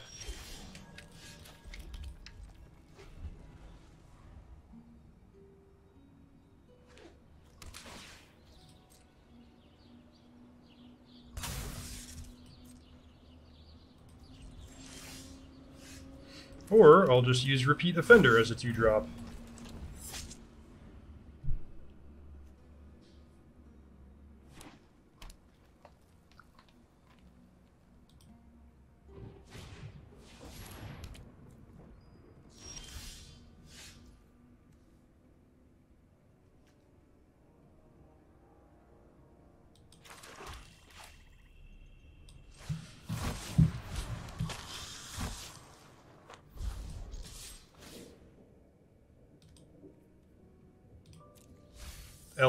Or I'll just use Repeat Offender as a 2-drop.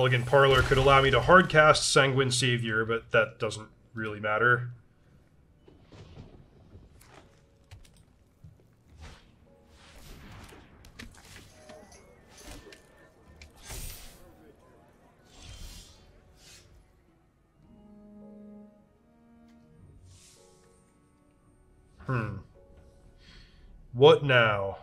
Elegant Parlor could allow me to hardcast Sanguine Savior, but that doesn't really matter. Hmm. What now?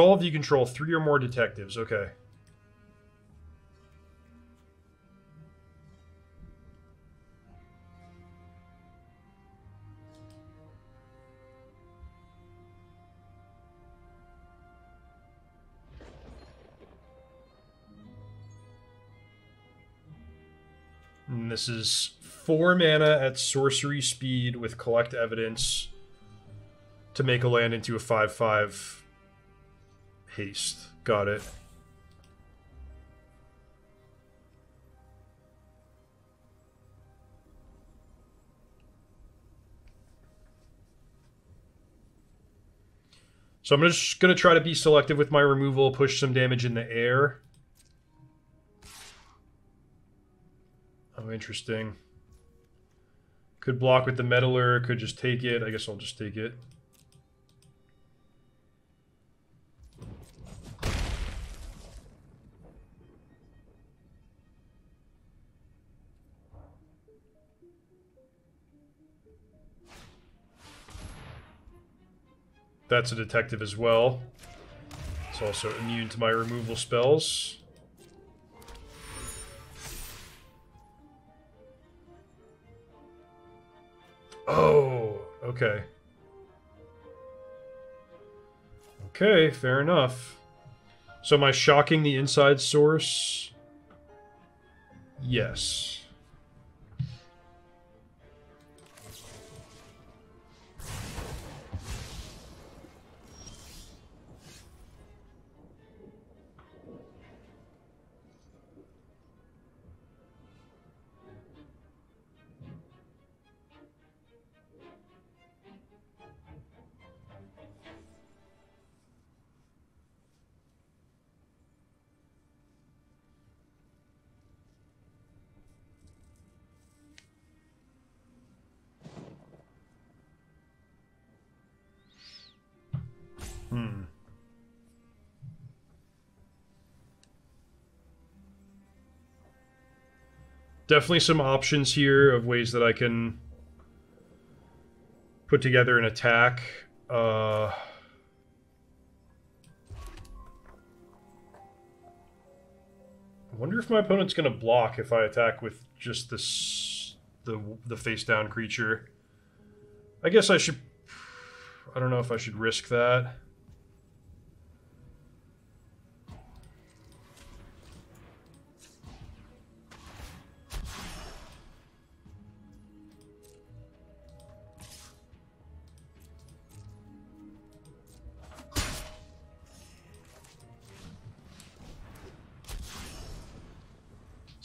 To solve, you control three or more detectives. Okay. And this is four mana at sorcery speed with collect evidence to make a land into a 5 5 haste. Got it. So I'm just going to try to be selective with my removal, push some damage in the air. Oh, interesting. Could block with the Meddler, could just take it. I guess I'll just take it. That's a detective as well. It's also immune to my removal spells. Oh, okay. Okay, fair enough. So am I shocking the inside source? Yes. Definitely some options here of ways that I can put together an attack. Uh, I wonder if my opponent's going to block if I attack with just this the the face down creature. I guess I should I don't know if I should risk that.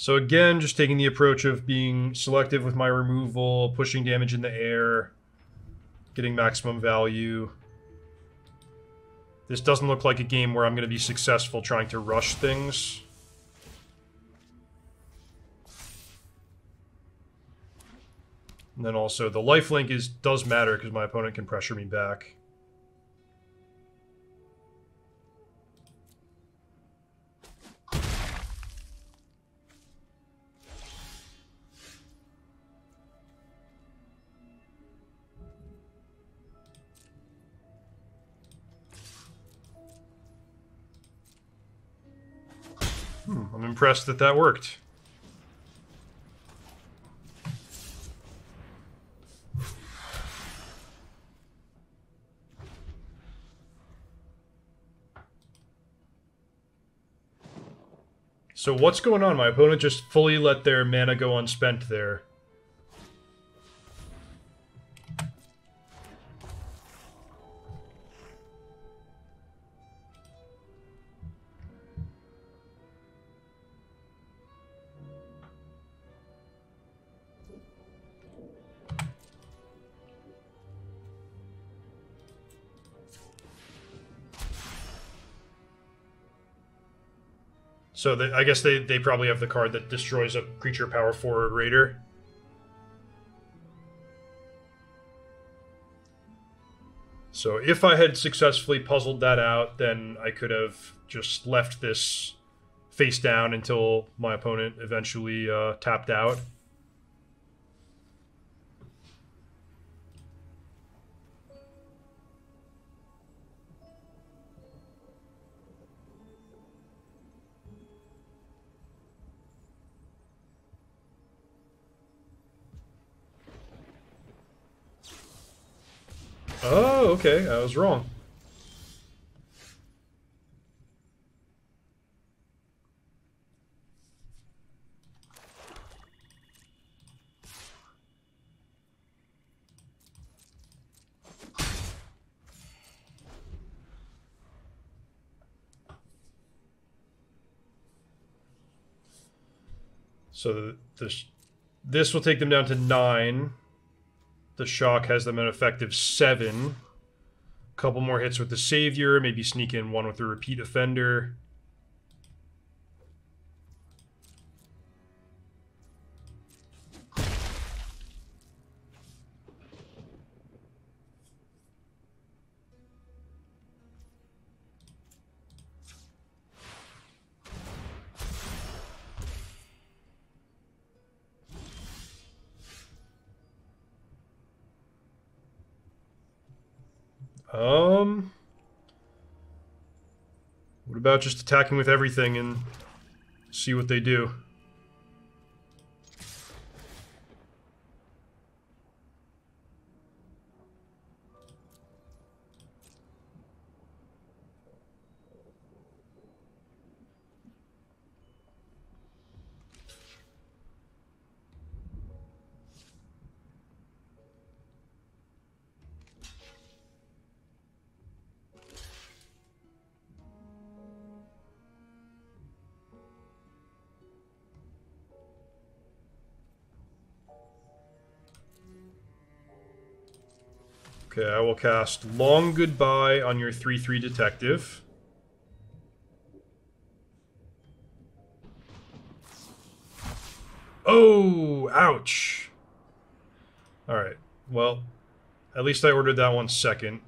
So again, just taking the approach of being selective with my removal, pushing damage in the air, getting maximum value. This doesn't look like a game where I'm going to be successful trying to rush things. And then also the lifelink is does matter because my opponent can pressure me back. Impressed that that worked. So what's going on? My opponent just fully let their mana go unspent there. So they, I guess they, they probably have the card that destroys a creature power forward raider. So if I had successfully puzzled that out, then I could have just left this face down until my opponent eventually uh, tapped out. Okay. I was wrong. So this this will take them down to nine. The shock has them at effective seven. Couple more hits with the savior, maybe sneak in one with the repeat offender. Um, what about just attacking with everything and see what they do? Okay, I will cast Long Goodbye on your 3-3 detective. Oh, ouch. Alright, well, at least I ordered that one second.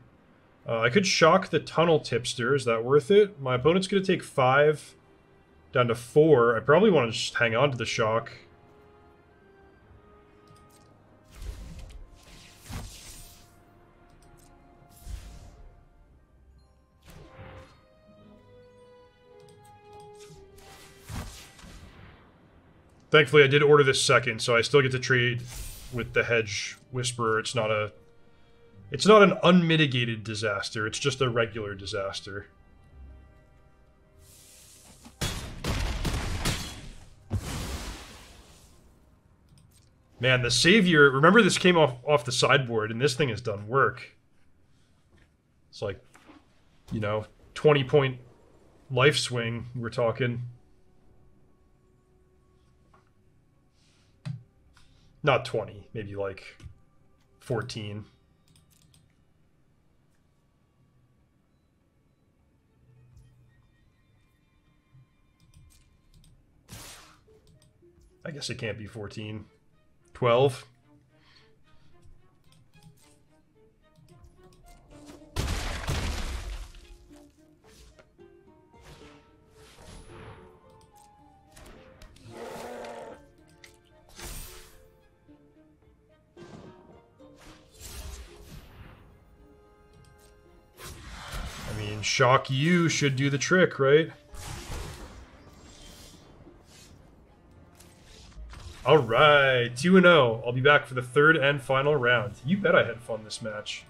Uh, I could shock the Tunnel Tipster. Is that worth it? My opponent's going to take 5 down to 4. I probably want to just hang on to the shock. Thankfully, I did order this second, so I still get to trade with the Hedge Whisperer. It's not a... It's not an unmitigated disaster. It's just a regular disaster. Man, the Savior... Remember, this came off, off the sideboard, and this thing has done work. It's like, you know, 20-point life swing we're talking. Not 20, maybe like 14. I guess it can't be 14. 12. Shock you should do the trick, right? All right, 2 0. I'll be back for the third and final round. You bet I had fun this match.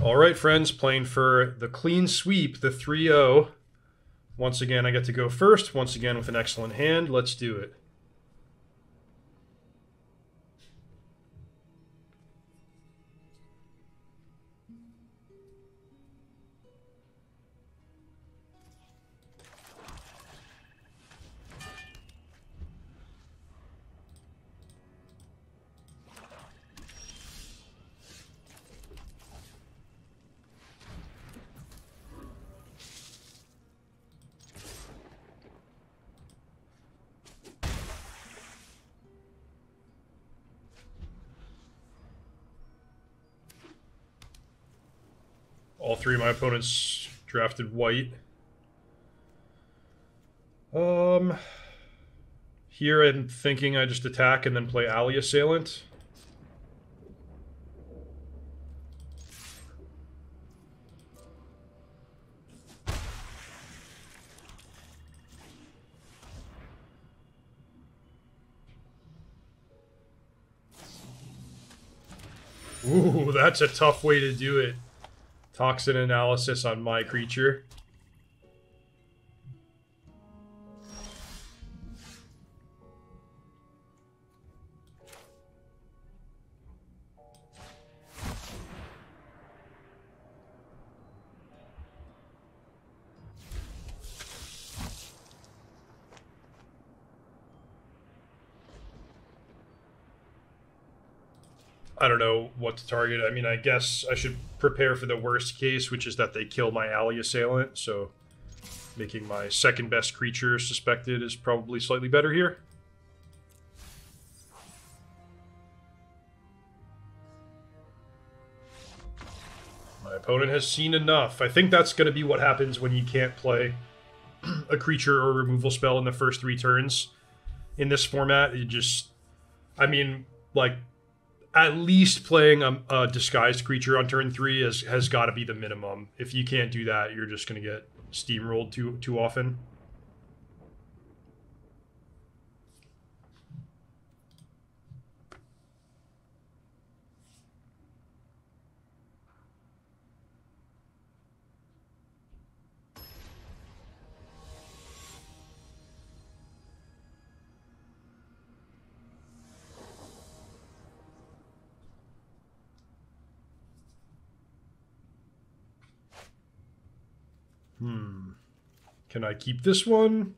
All right, friends, playing for the clean sweep, the 3 0. Once again, I get to go first. Once again, with an excellent hand. Let's do it. All three of my opponents drafted white. Um, here I'm thinking I just attack and then play Alley Assailant. Ooh, that's a tough way to do it. Toxin analysis on my creature. What to target. I mean, I guess I should prepare for the worst case, which is that they kill my alley assailant. So making my second best creature suspected is probably slightly better here. My opponent has seen enough. I think that's going to be what happens when you can't play a creature or removal spell in the first three turns in this format. It just, I mean, like at least playing a, a disguised creature on turn three has has got to be the minimum. If you can't do that, you're just going to get steamrolled too too often. I keep this one?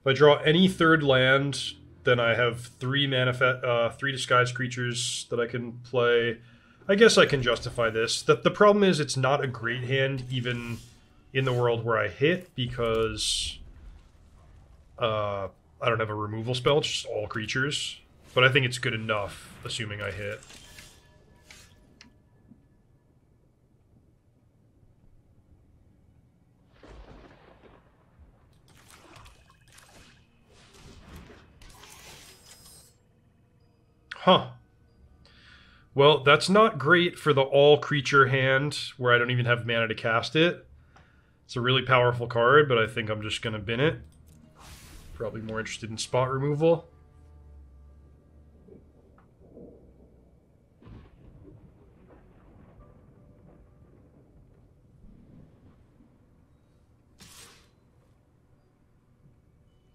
If I draw any third land, then I have three manifest, uh, three disguised creatures that I can play. I guess I can justify this. The, the problem is it's not a great hand, even in the world where I hit, because uh, I don't have a removal spell, it's just all creatures. But I think it's good enough, assuming I hit. Huh. Well, that's not great for the all creature hand where I don't even have mana to cast it. It's a really powerful card, but I think I'm just going to bin it. Probably more interested in spot removal.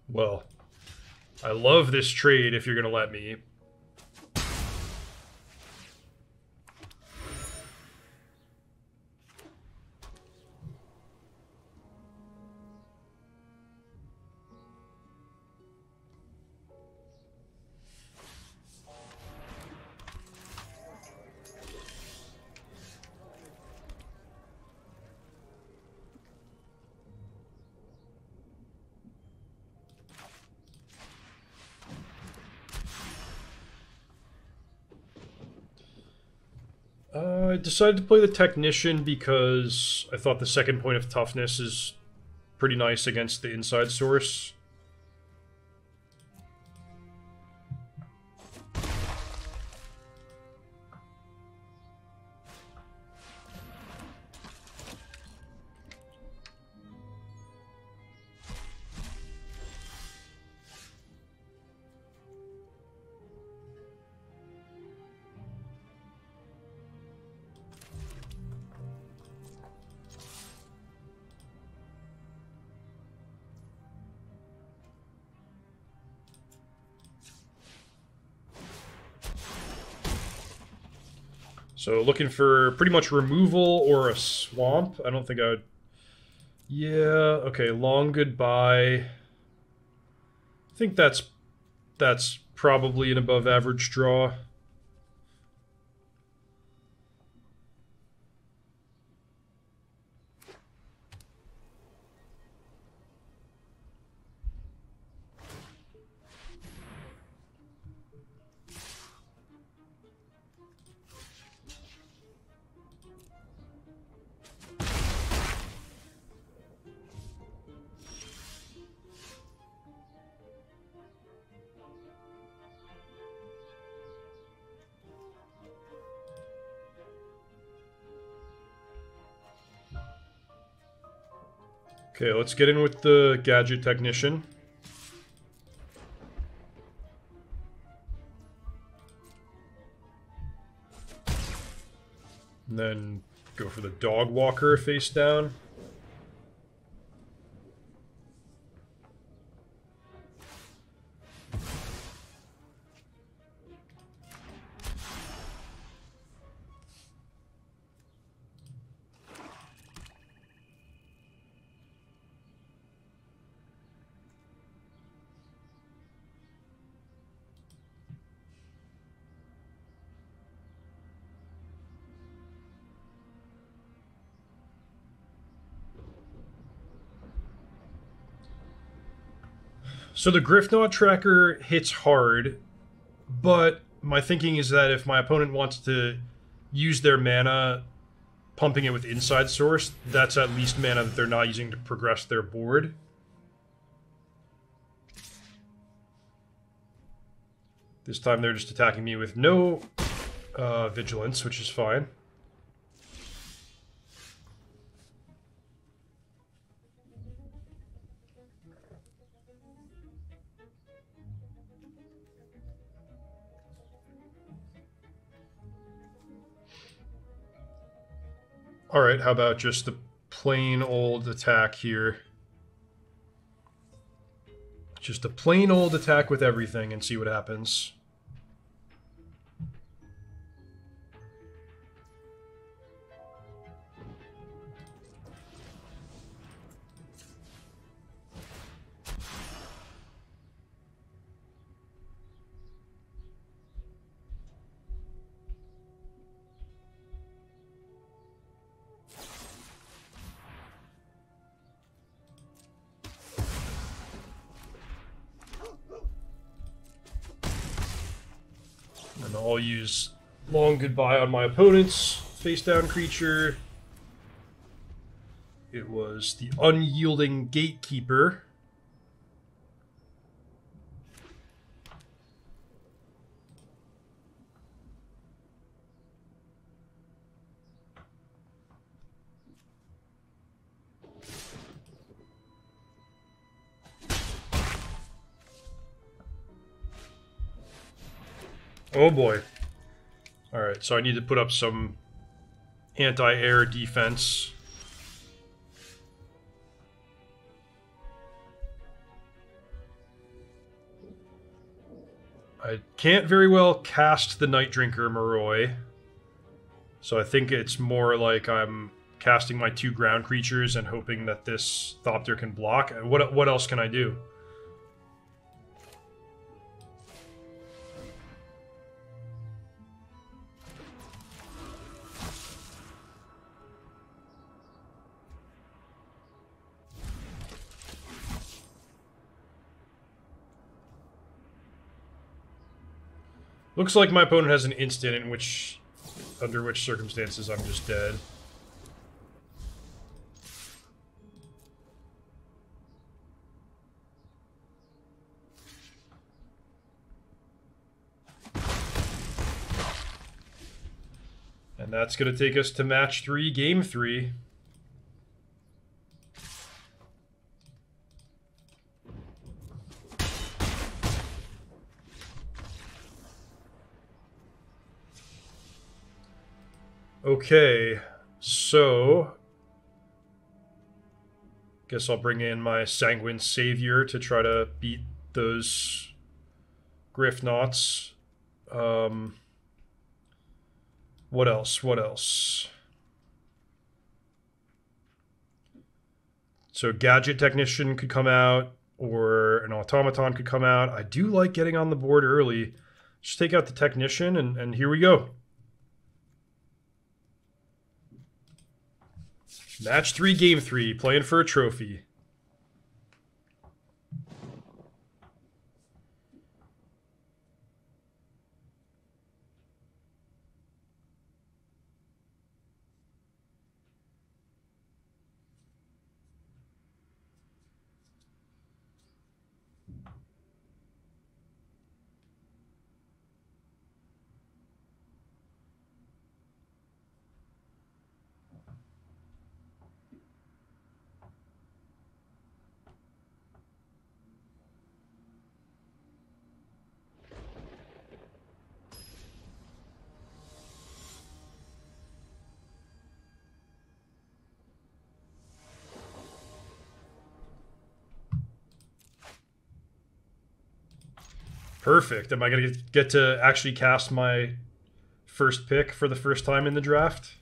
Well, I love this trade if you're going to let me, decided to play the Technician because I thought the second point of toughness is pretty nice against the inside source. Looking for pretty much removal or a swamp. I don't think I would... Yeah, okay, long goodbye. I think that's that's probably an above average draw. Let's get in with the gadget technician. And then go for the dog walker face down. So the Griffnaut Tracker hits hard, but my thinking is that if my opponent wants to use their mana pumping it with inside source, that's at least mana that they're not using to progress their board. This time they're just attacking me with no uh, vigilance, which is fine. All right, how about just the plain old attack here? Just a plain old attack with everything and see what happens. Goodbye on my opponent's face down creature. It was the unyielding gatekeeper. Oh boy. Alright, so I need to put up some anti-air defense. I can't very well cast the Nightdrinker Moroi. So I think it's more like I'm casting my two ground creatures and hoping that this Thopter can block. What, what else can I do? Looks like my opponent has an instant in which, under which circumstances I'm just dead. And that's going to take us to match three, game three. Okay, so guess I'll bring in my Sanguine Savior to try to beat those Griffnauts. Um, what else? What else? So Gadget Technician could come out, or an Automaton could come out. I do like getting on the board early. Just take out the Technician, and, and here we go. Match three, game three, playing for a trophy. Perfect. Am I going to get to actually cast my first pick for the first time in the draft?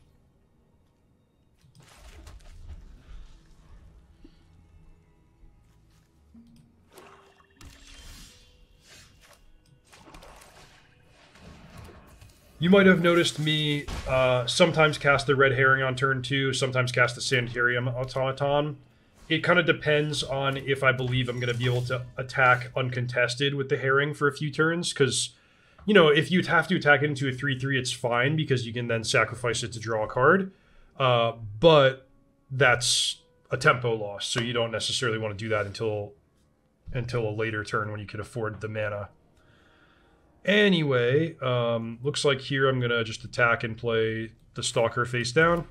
You might have noticed me uh, sometimes cast the red herring on turn two, sometimes cast the Sanitation automaton. It kind of depends on if I believe I'm going to be able to attack uncontested with the herring for a few turns, because, you know, if you have to attack it into a 3 3, it's fine because you can then sacrifice it to draw a card. Uh, but that's a tempo loss, so you don't necessarily want to do that until until a later turn when you can afford the mana. Anyway, um, looks like here I'm going to just attack and play the Stalker face down.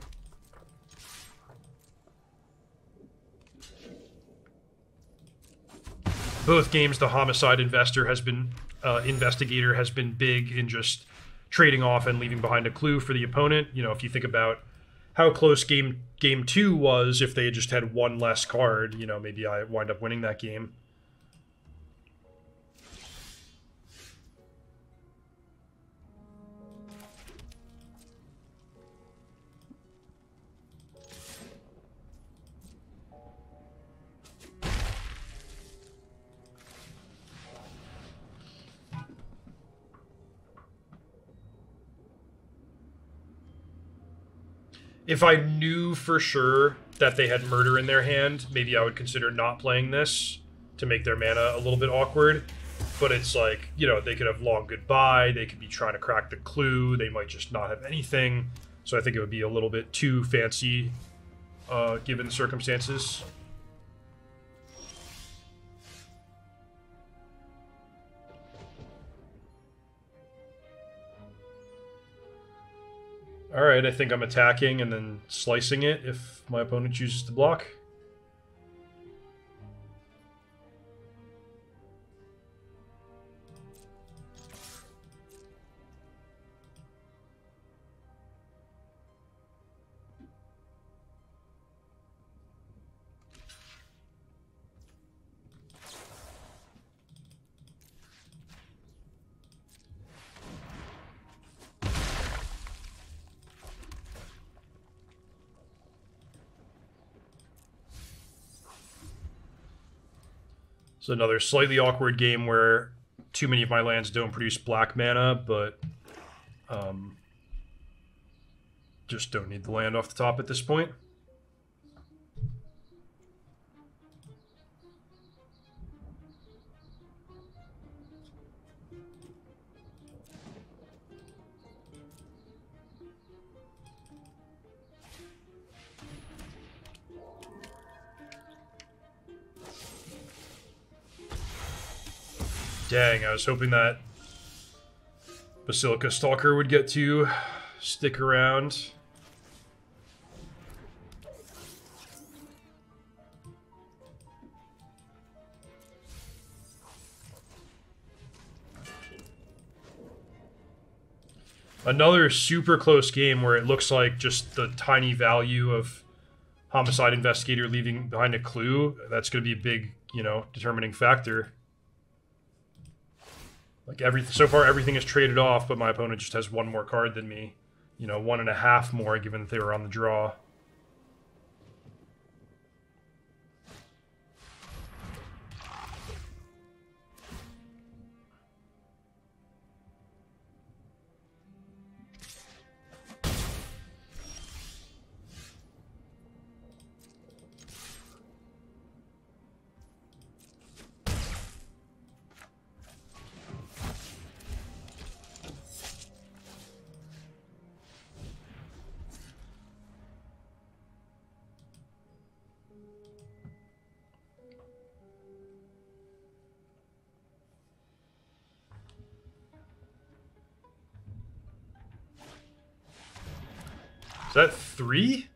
Both games, the Homicide Investor has been, uh, Investigator has been big in just trading off and leaving behind a clue for the opponent. You know, if you think about how close game game two was, if they had just had one less card, you know, maybe I wind up winning that game. If I knew for sure that they had murder in their hand, maybe I would consider not playing this to make their mana a little bit awkward. But it's like, you know, they could have long goodbye, they could be trying to crack the clue, they might just not have anything. So I think it would be a little bit too fancy uh, given the circumstances. Alright, I think I'm attacking and then slicing it if my opponent chooses to block. It's another slightly awkward game where too many of my lands don't produce black mana, but um, just don't need the land off the top at this point. Dang, I was hoping that Basilica Stalker would get to stick around. Another super close game where it looks like just the tiny value of Homicide Investigator leaving behind a clue. That's going to be a big, you know, determining factor. Like every so far, everything is traded off, but my opponent just has one more card than me. You know, one and a half more, given that they were on the draw. That three?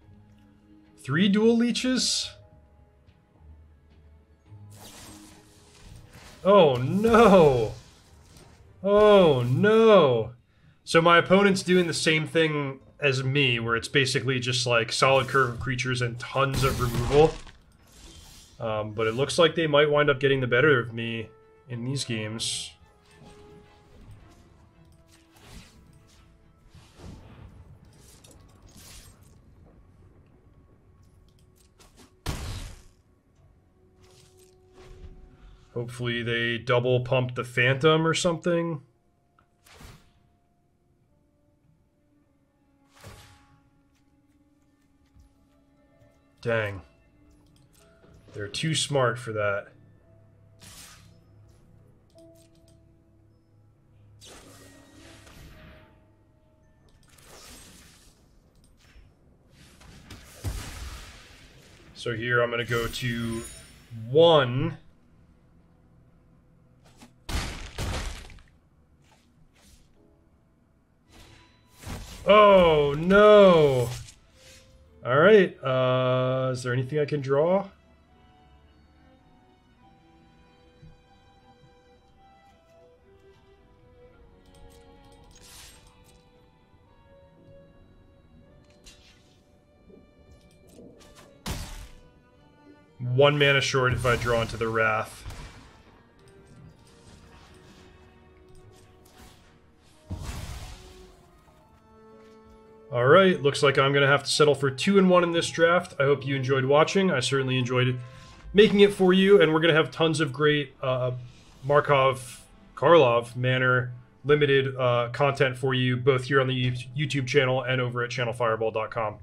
Three dual leeches? Oh no! Oh no! So my opponent's doing the same thing as me, where it's basically just like solid curve of creatures and tons of removal. Um, but it looks like they might wind up getting the better of me in these games. Hopefully they double pump the Phantom or something. Dang. They're too smart for that. So here I'm going to go to one. Oh, no. All right. Uh, is there anything I can draw? One mana short if I draw into the Wrath. All right, looks like I'm going to have to settle for two and one in this draft. I hope you enjoyed watching. I certainly enjoyed making it for you, and we're going to have tons of great uh, Markov, Karlov, Manor limited uh, content for you, both here on the YouTube channel and over at channelfireball.com.